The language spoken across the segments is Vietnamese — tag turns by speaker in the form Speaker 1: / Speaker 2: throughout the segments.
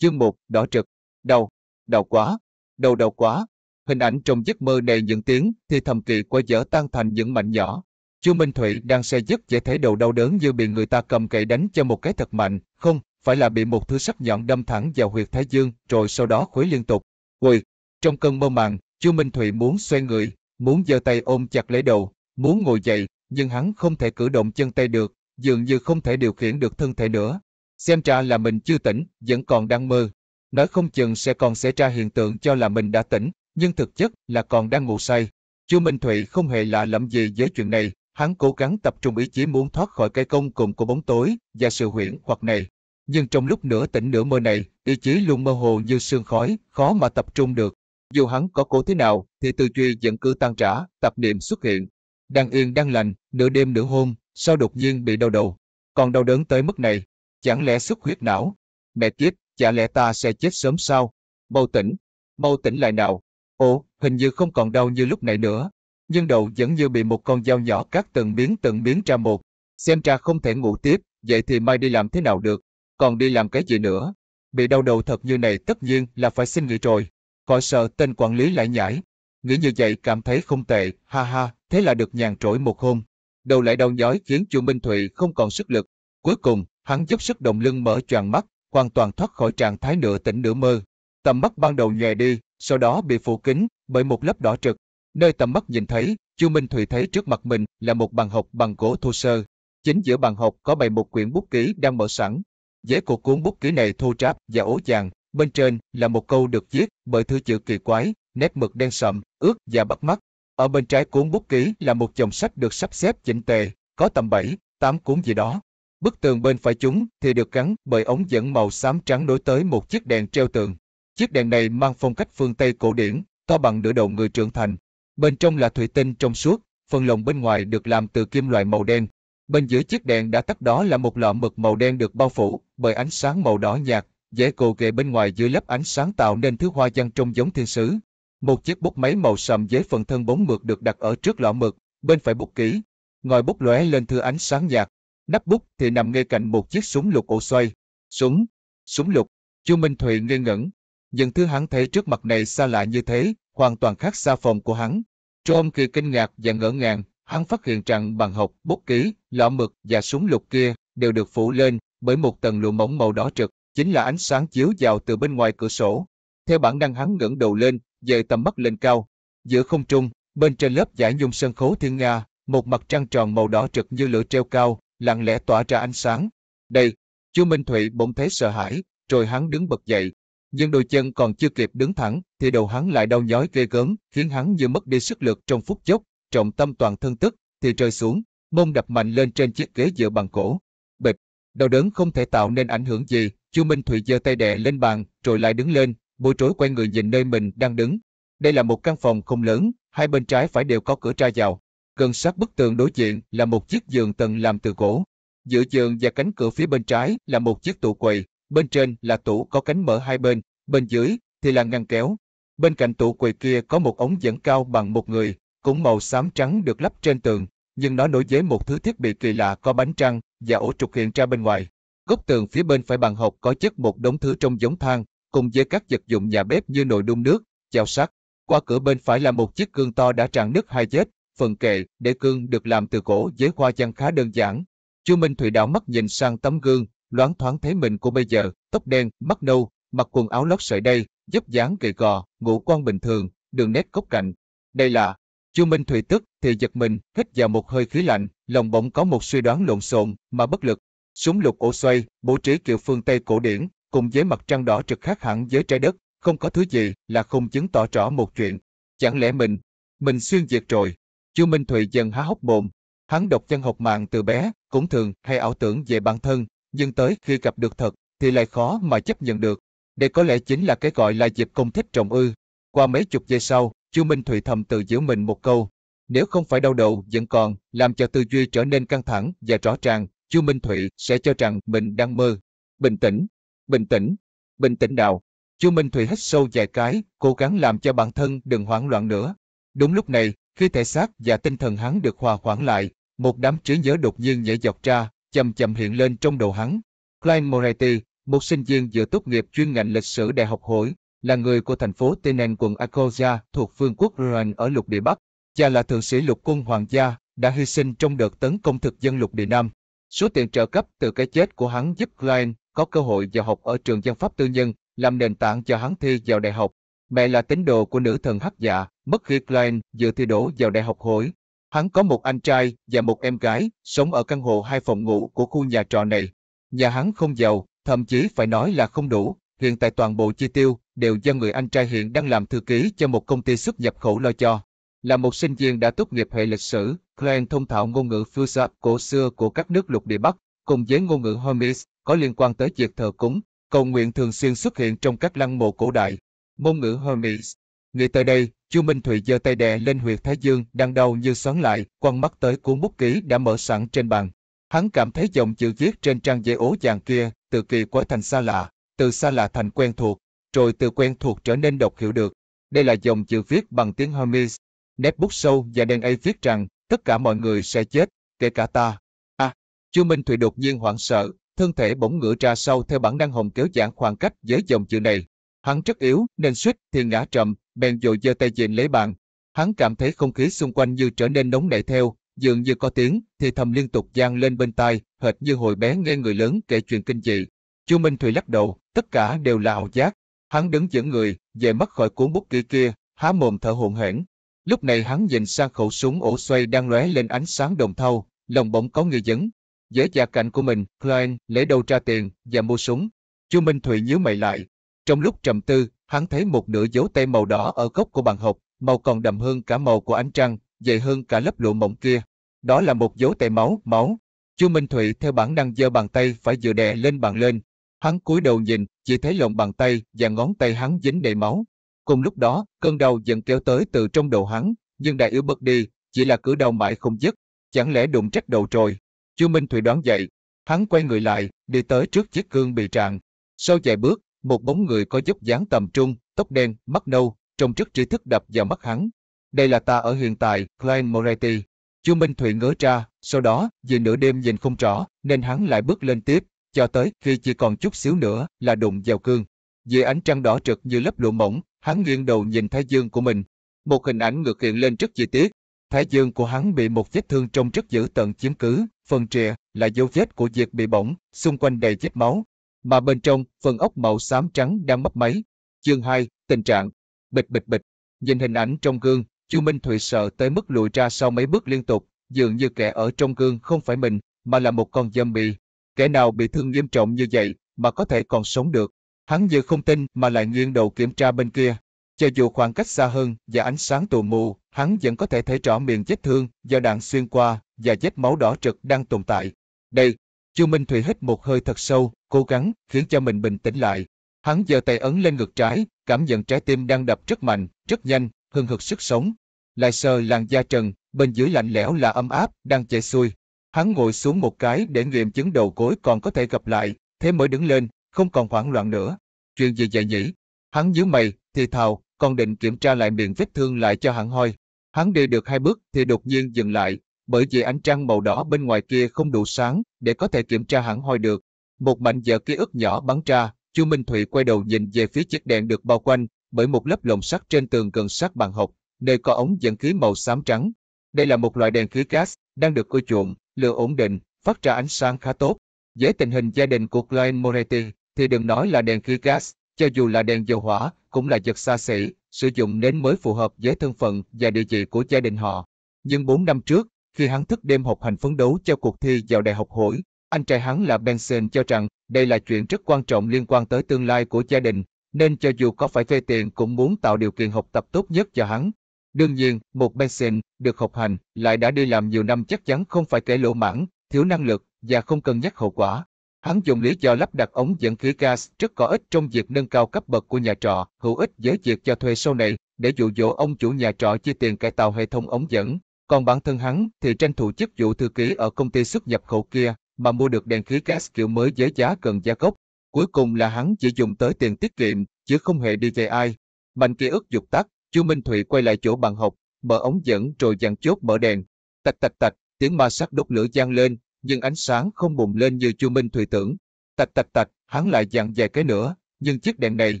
Speaker 1: Chương 1, đỏ trực. Đau, đau quá, đau đau quá. Hình ảnh trong giấc mơ đầy những tiếng thì thầm kỳ qua dở tan thành những mảnh nhỏ. Chu Minh Thụy đang say giấc dễ thấy đầu đau đớn như bị người ta cầm cậy đánh cho một cái thật mạnh, không, phải là bị một thứ sắc nhọn đâm thẳng vào huyệt thái dương, rồi sau đó khuấy liên tục. Quỳ, trong cơn mơ màng, Chu Minh Thụy muốn xoay người, muốn giơ tay ôm chặt lấy đầu, muốn ngồi dậy, nhưng hắn không thể cử động chân tay được, dường như không thể điều khiển được thân thể nữa. Xem ra là mình chưa tỉnh, vẫn còn đang mơ. Nói không chừng sẽ còn xảy ra hiện tượng cho là mình đã tỉnh, nhưng thực chất là còn đang ngủ say. Chu Minh Thụy không hề lạ lẫm gì với chuyện này, hắn cố gắng tập trung ý chí muốn thoát khỏi cái công cùng của bóng tối và sự huyễn hoặc này. Nhưng trong lúc nửa tỉnh nửa mơ này, ý chí luôn mơ hồ như sương khói, khó mà tập trung được. Dù hắn có cố thế nào, thì tư duy vẫn cứ tan rã, tập niệm xuất hiện. Đang yên đang lành, nửa đêm nửa hôm, sao đột nhiên bị đau đầu. Còn đau đớn tới mức này, chẳng lẽ xuất huyết não? Mẹ kiếp, chả lẽ ta sẽ chết sớm sao? Mau tỉnh, mau tỉnh lại nào. Ồ, hình như không còn đau như lúc nãy nữa. Nhưng đầu vẫn như bị một con dao nhỏ cắt từng miếng từng miếng ra một. Xem ra không thể ngủ tiếp, vậy thì mai đi làm thế nào được? Còn đi làm cái gì nữa? Bị đau đầu thật như này tất nhiên là phải xin nghỉ rồi. Khỏi sợ tên quản lý lại nhảy. Nghĩ như vậy cảm thấy không tệ, ha ha, thế là được nhàn trỗi một hôm. Đầu lại đau nhói khiến chu Minh Thụy không còn sức lực. Cuối cùng, hắn dốc sức động lưng mở choàng mắt, hoàn toàn thoát khỏi trạng thái nửa tỉnh nửa mơ. Tầm mắt ban đầu nhòe đi, sau đó bị phủ kín bởi một lớp đỏ trực. Nơi tầm mắt nhìn thấy, Chu Minh Thùy thấy trước mặt mình là một bàn học bằng gỗ thô sơ. Chính giữa bàn học có bày một quyển bút ký đang mở sẵn. Giấy của cuốn bút ký này thô ráp và ố vàng, bên trên là một câu được viết bởi thứ chữ kỳ quái, nét mực đen sậm, ướt và bắt mắt. Ở bên trái cuốn bút ký là một chồng sách được sắp xếp chỉnh tề, có tầm 7, 8 cuốn gì đó. Bức tường bên phải chúng thì được gắn bởi ống dẫn màu xám trắng nối tới một chiếc đèn treo tường. Chiếc đèn này mang phong cách phương Tây cổ điển, to bằng nửa đầu người trưởng thành. Bên trong là thủy tinh trong suốt, phần lồng bên ngoài được làm từ kim loại màu đen. Bên dưới chiếc đèn đã tắt đó là một lọ mực màu đen được bao phủ bởi ánh sáng màu đỏ nhạt, dễ cồ ghề bên ngoài dưới lớp ánh sáng tạo nên thứ hoa văn trông giống thiên sứ. Một chiếc bút máy màu sầm với phần thân bóng mực được đặt ở trước lọ mực, bên phải bút ký. Ngòi bút lóe lên thứ ánh sáng nhạt. Nắp bút thì nằm ngay cạnh một chiếc súng lục ổ xoay. Súng, súng lục. Chu Minh Thụy ngây ngẩn, những thứ hắn thấy trước mặt này xa lạ như thế, hoàn toàn khác xa phòng của hắn. Trong kỳ kinh ngạc và ngỡ ngàng, hắn phát hiện rằng bằng học, bút ký, lọ mực và súng lục kia đều được phủ lên bởi một tầng lụa mỏng màu đỏ trực, chính là ánh sáng chiếu vào từ bên ngoài cửa sổ. Theo bản năng hắn ngẩng đầu lên, dời tầm mắt lên cao. Giữa không trung, bên trên lớp giải nhung sân khấu thiên nga, một mặt trăng tròn màu đỏ trực như lửa treo cao, lặng lẽ tỏa ra ánh sáng. Đây, Chu Minh Thụy bỗng thấy sợ hãi, rồi hắn đứng bật dậy, nhưng đôi chân còn chưa kịp đứng thẳng, thì đầu hắn lại đau nhói ghê gớm, khiến hắn như mất đi sức lực trong phút chốc, trọng tâm toàn thân tức, thì rơi xuống, mông đập mạnh lên trên chiếc ghế dựa bằng cổ. Bịch, đau đớn không thể tạo nên ảnh hưởng gì, Chu Minh Thụy giơ tay đè lên bàn, rồi lại đứng lên, bối rối quay người nhìn nơi mình đang đứng. Đây là một căn phòng không lớn, hai bên trái phải đều có cửa ra vào. Gần sát bức tường đối diện là một chiếc giường tầng làm từ gỗ. Giữa giường và cánh cửa phía bên trái là một chiếc tủ quầy, Bên trên là tủ có cánh mở hai bên, bên dưới thì là ngăn kéo. Bên cạnh tủ quầy kia có một ống dẫn cao bằng một người, cũng màu xám trắng được lắp trên tường, nhưng nó nối với một thứ thiết bị kỳ lạ có bánh trăng và ổ trục hiện ra bên ngoài. Góc tường phía bên phải bàn học có chất một đống thứ trông giống thang cùng với các vật dụng nhà bếp như nồi đun nước, chảo sắt. Qua cửa bên phải là một chiếc gương to đã tràn nứt hai vết, phần kệ để gương được làm từ gỗ với hoa văn khá đơn giản. Chu Minh Thủy đảo mắt nhìn sang tấm gương, loáng thoáng thấy mình của bây giờ, tóc đen, mắt nâu, mặc quần áo lót sợi đây, dấp dáng gầy gò, ngũ quan bình thường, đường nét cốc cạnh. Đây là Chu Minh Thủy tức thì giật mình, hít vào một hơi khí lạnh, lòng bỗng có một suy đoán lộn xộn mà bất lực. Súng lục ổ xoay, bố trí kiểu phương Tây cổ điển, cùng với mặt trăng đỏ trực khác hẳn với trái đất, không có thứ gì là không chứng tỏ rõ một chuyện. Chẳng lẽ mình, mình xuyên diệt rồi? Chu Minh Thụy dần há hốc mồm. Hắn độc chân học mạng từ bé, cũng thường hay ảo tưởng về bản thân, nhưng tới khi gặp được thật, thì lại khó mà chấp nhận được. Đây có lẽ chính là cái gọi là dịp công thích trọng ư. Qua mấy chục giây sau, Chu Minh Thụy thầm tự giữ mình một câu. Nếu không phải đau đầu vẫn còn, làm cho tư duy trở nên căng thẳng và rõ ràng, Chu Minh Thụy sẽ cho rằng mình đang mơ. Bình tĩnh, bình tĩnh, bình tĩnh nào. Chu Minh Thụy hít sâu vài cái, cố gắng làm cho bản thân đừng hoảng loạn nữa. Đúng lúc này, khi thể xác và tinh thần hắn được hòa hoãn lại, một đám trí nhớ đột nhiên nhảy dọc ra, chậm chậm hiện lên trong đầu hắn. Klein Moretti, một sinh viên vừa tốt nghiệp chuyên ngành lịch sử Đại học Hội, là người của thành phố Tenen quận Akoya thuộc vương quốc Ruan ở lục địa Bắc. Cha là thượng sĩ lục quân hoàng gia, đã hy sinh trong đợt tấn công thực dân lục địa Nam. Số tiền trợ cấp từ cái chết của hắn giúp Klein có cơ hội vào học ở trường dân pháp tư nhân, làm nền tảng cho hắn thi vào đại học. Mẹ là tín đồ của nữ thần hắc dạ, mất khi Klein dự thi đỗ vào đại học hội. Hắn có một anh trai và một em gái, sống ở căn hộ hai phòng ngủ của khu nhà trọ này. Nhà hắn không giàu, thậm chí phải nói là không đủ, hiện tại toàn bộ chi tiêu đều do người anh trai hiện đang làm thư ký cho một công ty xuất nhập khẩu lo cho. Là một sinh viên đã tốt nghiệp hệ lịch sử, Klein thông thạo ngôn ngữ Fusa cổ xưa của các nước lục địa Bắc, cùng với ngôn ngữ Hermes có liên quan tới việc thờ cúng, cầu nguyện thường xuyên xuất hiện trong các lăng mộ cổ đại. Ngôn ngữ Hermes. Nghĩ tới đây, Chu Minh Thụy giơ tay đè lên huyệt thái dương đang đau như xoắn lại, quăng mắt tới cuốn bút ký đã mở sẵn trên bàn. Hắn cảm thấy dòng chữ viết trên trang giấy ố vàng kia, từ kỳ quái thành xa lạ, từ xa lạ thành quen thuộc, rồi từ quen thuộc trở nên đọc hiểu được. Đây là dòng chữ viết bằng tiếng Hermes. Nét bút sâu và đen ấy viết rằng, tất cả mọi người sẽ chết, kể cả ta. À, Chu Minh Thụy đột nhiên hoảng sợ, thân thể bỗng ngửa ra sau theo bản năng hồng kéo giãn khoảng cách với dòng chữ này. Hắn rất yếu, nên suýt thì ngã trầm, bèn dội giơ tay dịnh lấy bàn. Hắn cảm thấy không khí xung quanh như trở nên nóng nảy theo, dường như có tiếng thì thầm liên tục gian lên bên tai, hệt như hồi bé nghe người lớn kể chuyện kinh dị. Chu Minh Thủy lắc đầu, tất cả đều là ảo giác. Hắn đứng giữa người, về mất khỏi cuốn bút ký kia, há mồm thở hổn hển. Lúc này hắn nhìn sang khẩu súng ổ xoay đang lóe lên ánh sáng đồng thau, lòng bỗng có người vấn. Với gia cảnh của mình, Klein lấy đâu ra tiền và mua súng. Chu Minh Thủy nhíu mày lại. Trong lúc trầm tư, hắn thấy một nửa dấu tay màu đỏ ở góc của bàn học, màu còn đậm hơn cả màu của ánh trăng, dày hơn cả lớp lụa mỏng kia. Đó là một dấu tay máu, máu. Chu Minh Thụy theo bản năng giơ bàn tay phải vừa đè lên bàn lên. Hắn cúi đầu nhìn, chỉ thấy lòng bàn tay và ngón tay hắn dính đầy máu. Cùng lúc đó, cơn đau dần kéo tới từ trong đầu hắn, nhưng đại yếu bật đi, chỉ là cứ đau mãi không dứt. Chẳng lẽ đụng trách đầu rồi? Chu Minh Thụy đoán vậy, hắn quay người lại, đi tới trước chiếc gương bị tràn. Sau vài bước, một bóng người có dốc dáng tầm trung, tóc đen, mắt nâu, trông rất trí thức đập vào mắt hắn. Đây là ta ở hiện tại, Klein Moretti. Chu Minh Thụy ngớ ra, sau đó, vì nửa đêm nhìn không rõ, nên hắn lại bước lên tiếp, cho tới khi chỉ còn chút xíu nữa là đụng vào cương. Dưới ánh trăng đỏ trực như lớp lụa mỏng, hắn nghiêng đầu nhìn thái dương của mình. Một hình ảnh ngược hiện lên rất chi tiết. Thái dương của hắn bị một vết thương trong rất dữ tận chiếm cứ, phần trịa là dấu vết của việc bị bỏng, xung quanh đầy vết máu. Mà bên trong, phần ốc màu xám trắng đang mấp máy. Chương 2, tình trạng. Bịch bịch bịch. Nhìn hình ảnh trong gương, Chu Minh Thụy sợ tới mức lùi ra sau mấy bước liên tục, dường như kẻ ở trong gương không phải mình, mà là một con zombie. Kẻ nào bị thương nghiêm trọng như vậy mà có thể còn sống được. Hắn như không tin mà lại nghiêng đầu kiểm tra bên kia. Cho dù khoảng cách xa hơn và ánh sáng tù mù, hắn vẫn có thể thấy rõ miệng vết thương do đạn xuyên qua và vết máu đỏ trực đang tồn tại. Đây, Chu Minh Thụy hít một hơi thật sâu, cố gắng khiến cho mình bình tĩnh lại. Hắn giơ tay ấn lên ngực trái, cảm nhận trái tim đang đập rất mạnh, rất nhanh, hừng hực sức sống. Lại sờ làn da trần, bên dưới lạnh lẽo là ấm áp, đang chảy xuôi. Hắn ngồi xuống một cái để nghiệm chứng đầu gối còn có thể gặp lại, thế mới đứng lên, không còn hoảng loạn nữa. Chuyện gì vậy nhỉ? Hắn nhíu mày, thì thào, còn định kiểm tra lại miệng vết thương lại cho hắn hoi. Hắn đi được hai bước thì đột nhiên dừng lại, bởi vì ánh trăng màu đỏ bên ngoài kia không đủ sáng để có thể kiểm tra hẳn hoi được. Một mảnh vỡ ký ức nhỏ bắn ra, Chu Minh Thụy quay đầu nhìn về phía chiếc đèn được bao quanh bởi một lớp lồng sắt trên tường gần sát bàn học, nơi có ống dẫn khí màu xám trắng. Đây là một loại đèn khí gas, đang được ưa chuộng, lửa ổn định, phát ra ánh sáng khá tốt. Với tình hình gia đình của Klein Moretti, thì đừng nói là đèn khí gas, cho dù là đèn dầu hỏa, cũng là vật xa xỉ, sử dụng nến mới phù hợp với thân phận và địa vị của gia đình họ. Nhưng 4 năm trước, khi hắn thức đêm học hành phấn đấu cho cuộc thi vào đại học hội, anh trai hắn là Benson cho rằng đây là chuyện rất quan trọng liên quan tới tương lai của gia đình, nên cho dù có phải phê tiền cũng muốn tạo điều kiện học tập tốt nhất cho hắn. Đương nhiên, một Benson được học hành lại đã đi làm nhiều năm chắc chắn không phải kẻ lỗ mãn, thiếu năng lực và không cân nhắc hậu quả. Hắn dùng lý do lắp đặt ống dẫn khí gas rất có ích trong việc nâng cao cấp bậc của nhà trọ, hữu ích với việc cho thuê sau này, để dụ dỗ ông chủ nhà trọ chi tiền cải tạo hệ thống ống dẫn. Còn bản thân hắn thì tranh thủ chức vụ thư ký ở công ty xuất nhập khẩu kia, mà mua được đèn khí gas kiểu mới với giá gần giá gốc. Cuối cùng là hắn chỉ dùng tới tiền tiết kiệm, chứ không hề đi về ai. Mạnh ký ức dục tắt, Chu Minh Thụy quay lại chỗ bàn học, mở ống dẫn rồi dàn chốt mở đèn. Tạch tạch tạch, tiếng ma sát đốt lửa gian lên, nhưng ánh sáng không bùng lên như Chu Minh Thụy tưởng. Tạch tạch tạch, hắn lại dặn vài cái nữa, nhưng chiếc đèn này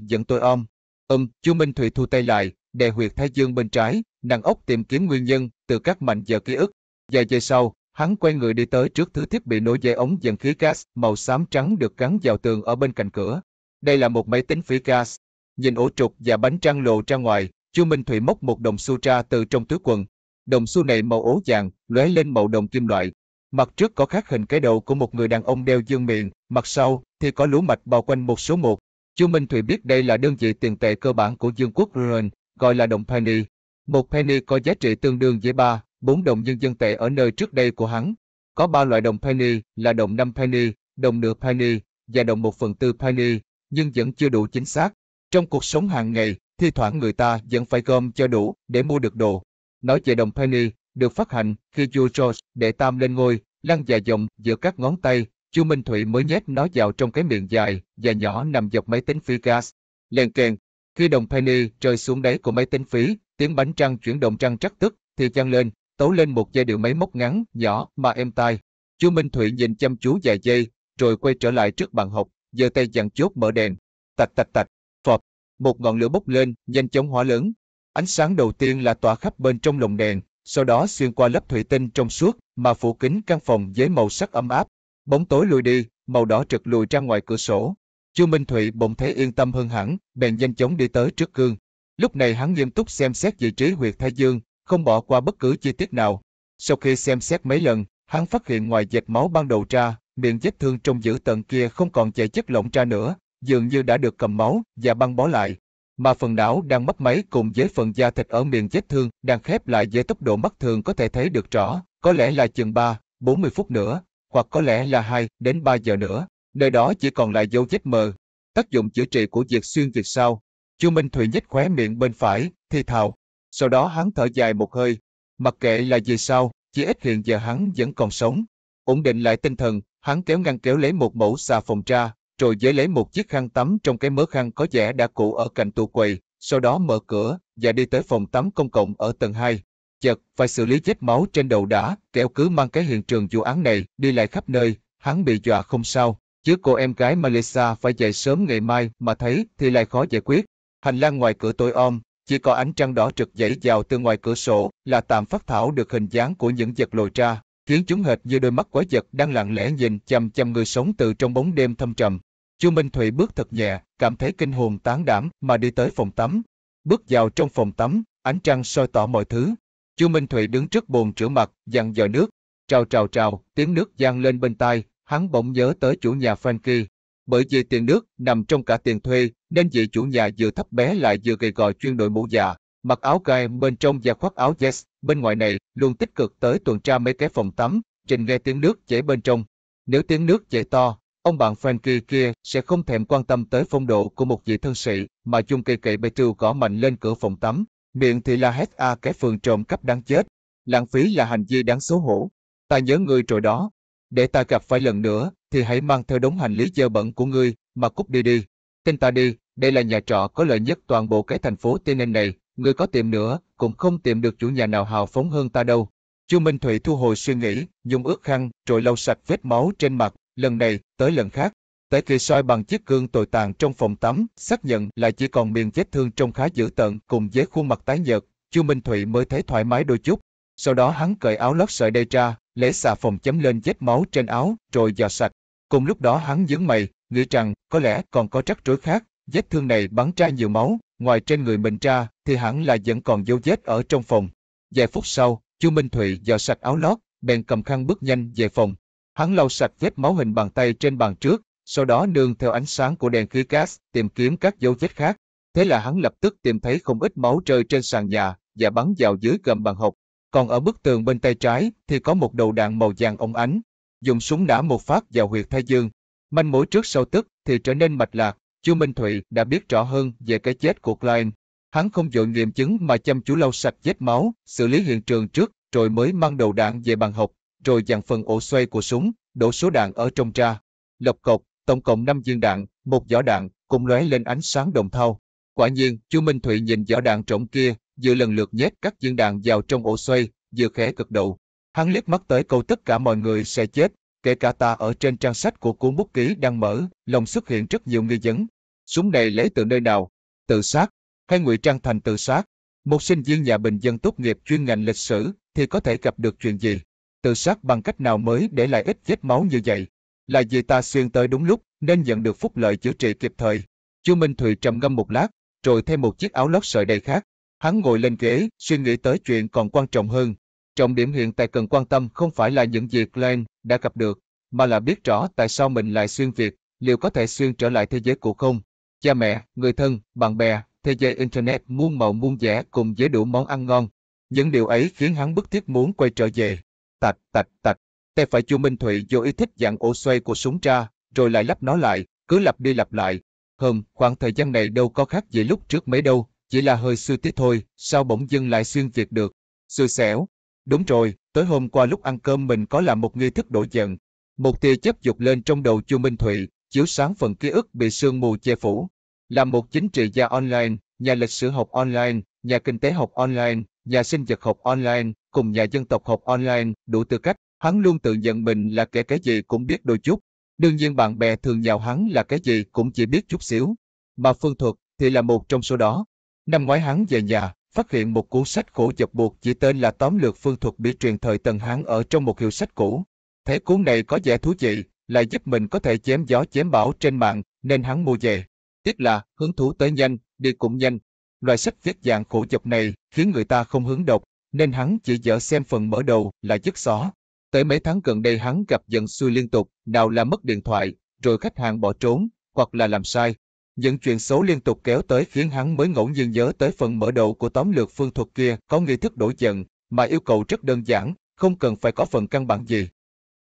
Speaker 1: vẫn tôi om. Ừm, Chu Minh Thụy thu tay lại, đè huyệt thái dương bên trái, nàng ốc tìm kiếm nguyên nhân từ các mảnh vỡ ký ức. Vài giây sau, hắn quay người đi tới trước thứ thiết bị nối dây ống dẫn khí gas màu xám trắng được gắn vào tường ở bên cạnh cửa. Đây là một máy tính phí gas. Nhìn ổ trục và bánh trăng lộ ra ngoài, Chu Minh Thụy móc một đồng xu ra từ trong túi quần. Đồng xu này màu ố vàng, lóe lên màu đồng kim loại. Mặt trước có khắc hình cái đầu của một người đàn ông đeo dương miệng, mặt sau thì có lũ mạch bao quanh một số một. Chu Minh Thụy biết đây là đơn vị tiền tệ cơ bản của Dương quốc Ruan, gọi là đồng penny. Một penny có giá trị tương đương với 3, 4 đồng nhân dân tệ ở nơi trước đây của hắn. Có ba loại đồng penny là đồng 5 penny, đồng nửa penny và đồng 1 phần tư penny, nhưng vẫn chưa đủ chính xác. Trong cuộc sống hàng ngày, thi thoảng người ta vẫn phải gom cho đủ để mua được đồ. Nói về đồng penny, được phát hành khi vua George đệ tam lên ngôi, lăn dài dòng giữa các ngón tay, Chu Minh Thụy mới nhét nó vào trong cái miệng dài và nhỏ nằm dọc máy tính phí gas. Lên kèn, khi đồng penny rơi xuống đáy của máy tính phí, tiếng bánh trăng chuyển động trăng trắc tức thì vang lên, tấu lên một giai điệu máy móc ngắn, nhỏ mà êm tai. Chu Minh Thụy nhìn chăm chú vài giây, rồi quay trở lại trước bàn học, giơ tay dặn chốt mở đèn. Tạch tạch tạch, phọp, một ngọn lửa bốc lên, nhanh chóng hỏa lớn. Ánh sáng đầu tiên là tỏa khắp bên trong lồng đèn, sau đó xuyên qua lớp thủy tinh trong suốt mà phủ kín căn phòng với màu sắc ấm áp. Bóng tối lùi đi, màu đỏ trực lùi ra ngoài cửa sổ. Chu Minh Thụy bỗng thấy yên tâm hơn hẳn, bèn nhanh chóng đi tới trước gương. Lúc này hắn nghiêm túc xem xét vị trí huyệt thái dương, không bỏ qua bất cứ chi tiết nào. Sau khi xem xét mấy lần, hắn phát hiện ngoài dệt máu ban đầu ra, miệng vết thương trong dữ tận kia không còn chảy chất lỏng ra nữa, dường như đã được cầm máu và băng bó lại. Mà phần não đang mất máy cùng với phần da thịt ở miệng vết thương đang khép lại với tốc độ mắt thường có thể thấy được rõ, có lẽ là chừng 3, 40 phút nữa, hoặc có lẽ là 2 đến 3 giờ nữa, nơi đó chỉ còn lại dấu vết mờ. Tác dụng chữa trị của việc xuyên việc sau. Chu Minh Thụy nhếch khóe miệng bên phải, thi thào. Sau đó hắn thở dài một hơi. Mặc kệ là gì sao, chỉ ít hiện giờ hắn vẫn còn sống. Ổn định lại tinh thần, hắn kéo ngăn kéo lấy một mẫu xà phòng ra, rồi giới lấy một chiếc khăn tắm trong cái mớ khăn có vẻ đã cũ ở cạnh tủ quầy, sau đó mở cửa và đi tới phòng tắm công cộng ở tầng 2. Chợt, phải xử lý vết máu trên đầu đã, kẻo cứ mang cái hiện trường vụ án này đi lại khắp nơi, hắn bị dọa không sao, chứ cô em gái Melissa phải dậy sớm ngày mai mà thấy thì lại khó giải quyết. Hành lang ngoài cửa tối om, chỉ có ánh trăng đỏ trực dãy vào từ ngoài cửa sổ là tạm phát thảo được hình dáng của những vật lồi ra, khiến chúng hệt như đôi mắt quái vật đang lặng lẽ nhìn chăm chăm người sống từ trong bóng đêm thâm trầm. Chu Minh Thụy bước thật nhẹ, cảm thấy kinh hồn tán đảm mà đi tới phòng tắm. Bước vào trong phòng tắm, ánh trăng soi tỏ mọi thứ. Chu Minh Thụy đứng trước bồn rửa mặt, dặn dò nước. Trào trào trào, tiếng nước giang lên bên tai, hắn bỗng nhớ tới chủ nhà Frankie. Bởi vì tiền nước nằm trong cả tiền thuê, nên vị chủ nhà vừa thấp bé lại vừa gầy gò chuyên đội mũ già, mặc áo gai bên trong và khoác áo vest bên ngoài này, luôn tích cực tới tuần tra mấy cái phòng tắm, trình nghe tiếng nước chảy bên trong. Nếu tiếng nước chảy to, ông bạn Frankie kia sẽ không thèm quan tâm tới phong độ của một vị thân sĩ, mà chung cây cậy bê tiêu gõ mạnh lên cửa phòng tắm, miệng thì la hét a cái phường trộm cắp đáng chết. Lãng phí là hành vi đáng xấu hổ. Ta nhớ người rồi đó. Để ta gặp phải lần nữa, thì hãy mang theo đống hành lý dơ bẩn của ngươi, mà cút đi đi. Tin ta đi, đây là nhà trọ có lợi nhất toàn bộ cái thành phố tên này, ngươi có tìm nữa, cũng không tìm được chủ nhà nào hào phóng hơn ta đâu. Chu Minh Thụy thu hồi suy nghĩ, dùng ướt khăn, rồi lau sạch vết máu trên mặt, lần này, tới lần khác. Tới khi soi bằng chiếc gương tồi tàn trong phòng tắm, xác nhận là chỉ còn miệng vết thương trông khá dữ tợn cùng với khuôn mặt tái nhợt, Chu Minh Thụy mới thấy thoải mái đôi chút. Sau đó hắn cởi áo lót sợi dây ra, lấy xà phòng chấm lên vết máu trên áo, rồi dò sạch. Cùng lúc đó hắn nhướng mày, nghĩ rằng có lẽ còn có rắc rối khác, vết thương này bắn ra nhiều máu, ngoài trên người mình ra thì hẳn là vẫn còn dấu vết ở trong phòng. Vài phút sau, Chu Minh Thụy dò sạch áo lót, bèn cầm khăn bước nhanh về phòng. Hắn lau sạch vết máu hình bàn tay trên bàn trước, sau đó nương theo ánh sáng của đèn khí gas tìm kiếm các dấu vết khác. Thế là hắn lập tức tìm thấy không ít máu rơi trên sàn nhà và bắn vào dưới gầm bàn học. Còn ở bức tường bên tay trái thì có một đầu đạn màu vàng ống ánh. Dùng súng nã một phát vào huyệt thái dương. Manh mối trước sau tức thì trở nên mạch lạc. Chu Minh Thụy đã biết rõ hơn về cái chết của Klein. Hắn không dội nghiệm chứng mà chăm chú lau sạch vết máu, xử lý hiện trường trước, rồi mới mang đầu đạn về bàn học, rồi dàn phần ổ xoay của súng, đổ số đạn ở trong ra. Lộc cộc, tổng cộng 5 viên đạn, một vỏ đạn, cùng lóe lên ánh sáng đồng thau. Quả nhiên, Chu Minh Thụy nhìn vỏ đạn trộm kia, vừa lần lượt nhét các viên đạn vào trong ổ xoay, vừa khẽ cực độ. Hắn liếc mắt tới câu tất cả mọi người sẽ chết, kể cả ta ở trên trang sách của cuốn bút ký đang mở, lòng xuất hiện rất nhiều nghi vấn. Súng này lấy từ nơi nào? Tự sát, hay ngụy trang thành tự sát? Một sinh viên nhà bình dân tốt nghiệp chuyên ngành lịch sử thì có thể gặp được chuyện gì? Tự sát bằng cách nào mới để lại ít vết máu như vậy? Là vì ta xuyên tới đúng lúc nên nhận được phúc lợi chữa trị kịp thời. Chu Minh Thụy trầm ngâm một lát, rồi thêm một chiếc áo lót sợi đầy khác. Hắn ngồi lên ghế, suy nghĩ tới chuyện còn quan trọng hơn. Trọng điểm hiện tại cần quan tâm không phải là những gì Glenn đã gặp được, mà là biết rõ tại sao mình lại xuyên Việt, liệu có thể xuyên trở lại thế giới cũ không? Cha mẹ, người thân, bạn bè, thế giới Internet muôn màu muôn vẻ cùng với đủ món ăn ngon. Những điều ấy khiến hắn bức thiết muốn quay trở về. Tạch, tạch, tạch. Tay phải Chu Minh Thụy vô ý thích dạng ổ xoay của súng ra, rồi lại lắp nó lại, cứ lặp đi lặp lại. Hừm, khoảng thời gian này đâu có khác gì lúc trước mấy đâu, chỉ là hơi sư tiết thôi, sao bỗng dưng lại xuyên Việt được. Xui xẻo. Đúng rồi, tối hôm qua lúc ăn cơm mình có làm một nghi thức đổi giận. Một tia chấp dục lên trong đầu Chu Minh Thụy, chiếu sáng phần ký ức bị sương mù che phủ. Là một chính trị gia online, nhà lịch sử học online, nhà kinh tế học online, nhà sinh vật học online, cùng nhà dân tộc học online, đủ tư cách, hắn luôn tự nhận mình là kẻ cái gì cũng biết đôi chút. Đương nhiên bạn bè thường nhạo hắn là cái gì cũng chỉ biết chút xíu. Mà Phương Thuật thì là một trong số đó. Năm ngoái hắn về nhà, phát hiện một cuốn sách khổ dập buộc chỉ tên là Tóm lược phương thuật bị truyền thời Tần Hán ở trong một hiệu sách cũ. Thế cuốn này có vẻ thú vị, lại giúp mình có thể chém gió chém bão trên mạng, nên hắn mua về. Tiếc là, hứng thú tới nhanh, đi cũng nhanh. Loại sách viết dạng khổ dập này khiến người ta không hứng đọc, nên hắn chỉ dở xem phần mở đầu là dứt xó. Tới mấy tháng gần đây hắn gặp dần xuôi liên tục, nào là mất điện thoại, rồi khách hàng bỏ trốn, hoặc là làm sai. Những chuyện xấu liên tục kéo tới khiến hắn mới ngẫu nhiên nhớ tới phần mở đầu của tóm lược phương thuật kia có nghi thức đổi giận, mà yêu cầu rất đơn giản, không cần phải có phần căn bản gì.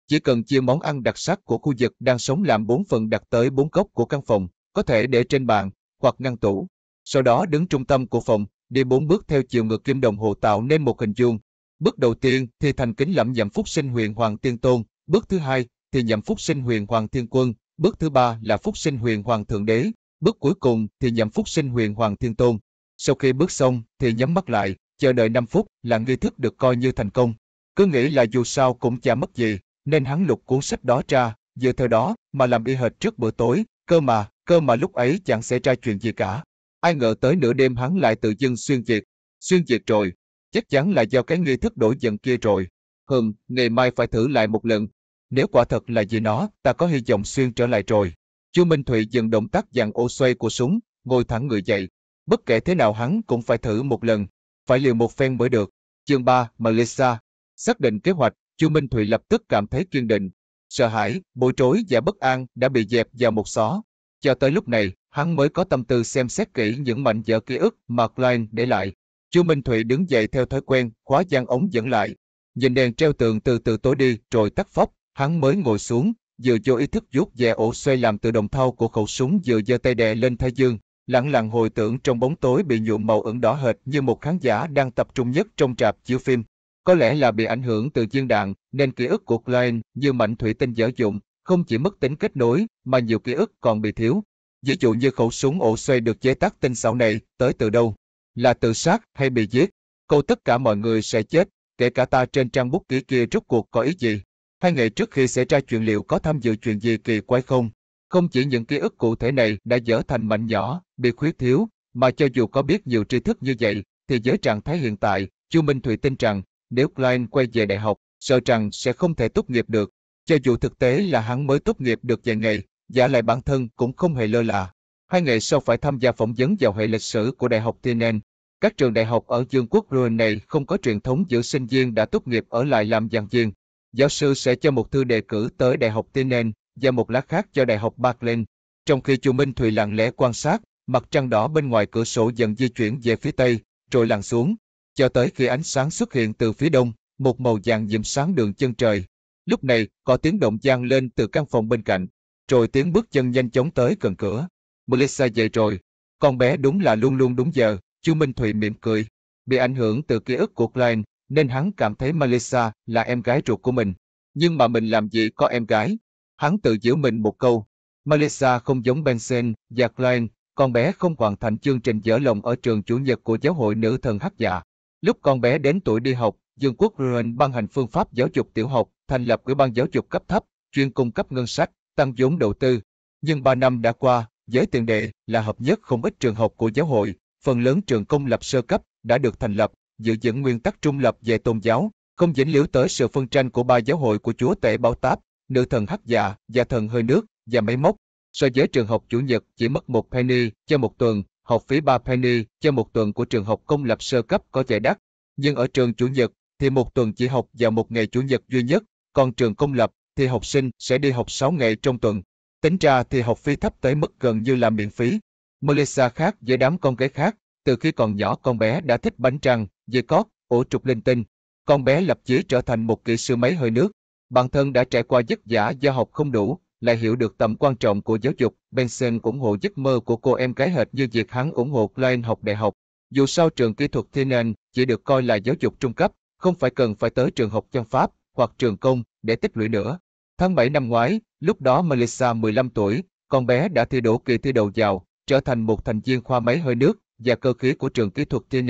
Speaker 1: Chỉ cần chia món ăn đặc sắc của khu vực đang sống làm bốn phần đặt tới bốn góc của căn phòng, có thể để trên bàn, hoặc ngăn tủ. Sau đó đứng trung tâm của phòng, đi bốn bước theo chiều ngược kim đồng hồ tạo nên một hình vuông. Bước đầu tiên thì thành kính lẩm nhậm phúc sinh huyền hoàng tiên tôn, bước thứ hai thì nhậm phúc sinh huyền hoàng thiên quân, bước thứ ba là phúc sinh huyền hoàng thượng đế, bước cuối cùng thì nhậm phúc sinh huyền hoàng thiên tôn. Sau khi bước xong thì nhắm mắt lại, chờ đợi 5 phút là nghi thức được coi như thành công. Cứ nghĩ là dù sao cũng chả mất gì, nên hắn lục cuốn sách đó ra, dựa theo đó mà làm y hệt trước bữa tối, cơ mà, cơ mà lúc ấy chẳng xảy ra chuyện gì cả. Ai ngờ tới nửa đêm hắn lại tự dưng xuyên việt. Xuyên việt rồi, chắc chắn là do cái nghi thức đổi giận kia rồi. Hừm, ngày mai phải thử lại một lần. Nếu quả thật là gì nó, ta có hy vọng xuyên trở lại rồi. Chu Minh Thụy dừng động tác dàn ô xoay của súng, ngồi thẳng người dậy. Bất kể thế nào hắn cũng phải thử một lần, phải liều một phen mới được. Chương 3, Melissa. Xác định kế hoạch, Chu Minh Thụy lập tức cảm thấy kiên định. Sợ hãi, bối rối và bất an đã bị dẹp vào một xó. Cho tới lúc này, hắn mới có tâm tư xem xét kỹ những mảnh vỡ ký ức mà Klein để lại. Chu Minh Thụy đứng dậy theo thói quen, khóa gian ống dẫn lại. Nhìn đèn treo tường từ từ tối đi, rồi tắt phóc, hắn mới ngồi xuống, vừa vô ý thức rút về ổ xoay làm tự động thau của khẩu súng vừa giơ tay đè lên thái dương, lặng lặng hồi tưởng trong bóng tối bị nhuộm màu ửng đỏ hệt như một khán giả đang tập trung nhất trong trạp chiếu phim. Có lẽ là bị ảnh hưởng từ viên đạn, nên ký ức của Klein như mảnh thủy tinh dở dụng, không chỉ mất tính kết nối, mà nhiều ký ức còn bị thiếu. Ví dụ như khẩu súng ổ xoay được chế tác tinh xảo này, tới từ đâu? Là tự sát hay bị giết? Câu tất cả mọi người sẽ chết, kể cả ta trên trang bút ký kia rốt cuộc có ý gì? Hai ngày trước khi xảy ra chuyện liệu có tham dự chuyện gì kỳ quái không? Không chỉ những ký ức cụ thể này đã dở thành mảnh nhỏ, bị khuyết thiếu, mà cho dù có biết nhiều tri thức như vậy, thì với trạng thái hiện tại, Chu Minh Thụy tin rằng, nếu Klein quay về đại học, sợ rằng sẽ không thể tốt nghiệp được. Cho dù thực tế là hắn mới tốt nghiệp được vài ngày, giả lại bản thân cũng không hề lơ là. Hai ngày sau phải tham gia phỏng vấn vào hệ lịch sử của Đại học Tienen. Các trường đại học ở Dương quốc Ruin này không có truyền thống giữ sinh viên đã tốt nghiệp ở lại làm giảng viên. Giáo sư sẽ cho một thư đề cử tới Đại học Tinen và một lá khác cho Đại học Berkeley. Trong khi Chu Minh Thùy lặng lẽ quan sát, mặt trăng đỏ bên ngoài cửa sổ dần di chuyển về phía tây, rồi lặn xuống, cho tới khi ánh sáng xuất hiện từ phía đông, một màu vàng dịm sáng đường chân trời. Lúc này, có tiếng động vang lên từ căn phòng bên cạnh, rồi tiếng bước chân nhanh chóng tới gần cửa. Melissa dậy rồi. Con bé đúng là luôn luôn đúng giờ, Chu Minh Thụy mỉm cười. Bị ảnh hưởng từ ký ức của Klein, nên hắn cảm thấy Melissa là em gái ruột của mình. Nhưng mà mình làm gì có em gái? Hắn tự giữ mình một câu. Melissa không giống Benson và Klein, con bé không hoàn thành chương trình dở lòng ở trường chủ nhật của giáo hội nữ thần hắc dạ. Lúc con bé đến tuổi đi học, Dương quốc Ruan ban hành phương pháp giáo dục tiểu học, thành lập ủy ban giáo dục cấp thấp, chuyên cung cấp ngân sách, tăng vốn đầu tư. Nhưng 3 năm đã qua, với tiền đề là hợp nhất không ít trường học của giáo hội, phần lớn trường công lập sơ cấp đã được thành lập, giữ vững nguyên tắc trung lập về tôn giáo, không dính liễu tới sự phân tranh của ba giáo hội của chúa tể Bảo Táp, nữ thần hắc dạ và thần hơi nước và máy móc. So với trường học chủ nhật chỉ mất một penny cho một tuần, học phí 3 penny cho một tuần của trường học công lập sơ cấp có vẻ đắt. Nhưng ở trường chủ nhật thì một tuần chỉ học vào một ngày chủ nhật duy nhất, còn trường công lập thì học sinh sẽ đi học 6 ngày trong tuần. Tính ra thì học phí thấp tới mức gần như là miễn phí. Melissa khác với đám con gái khác, từ khi còn nhỏ con bé đã thích bánh trăng, dây cót, ổ trục linh tinh. Con bé lập chí trở thành một kỹ sư máy hơi nước. Bản thân đã trải qua giấc giả do học không đủ, lại hiểu được tầm quan trọng của giáo dục. Benson ủng hộ giấc mơ của cô em gái hệt như việc hắn ủng hộ Klein học đại học. Dù sao trường kỹ thuật Thiên chỉ được coi là giáo dục trung cấp, không phải cần phải tới trường học chân Pháp hoặc trường công để tích lũy nữa. Tháng 7 năm ngoái, lúc đó Melissa 15 tuổi, con bé đã thi đỗ kỳ thi đầu vào, trở thành một thành viên khoa máy hơi nước và cơ khí của trường kỹ thuật Thiên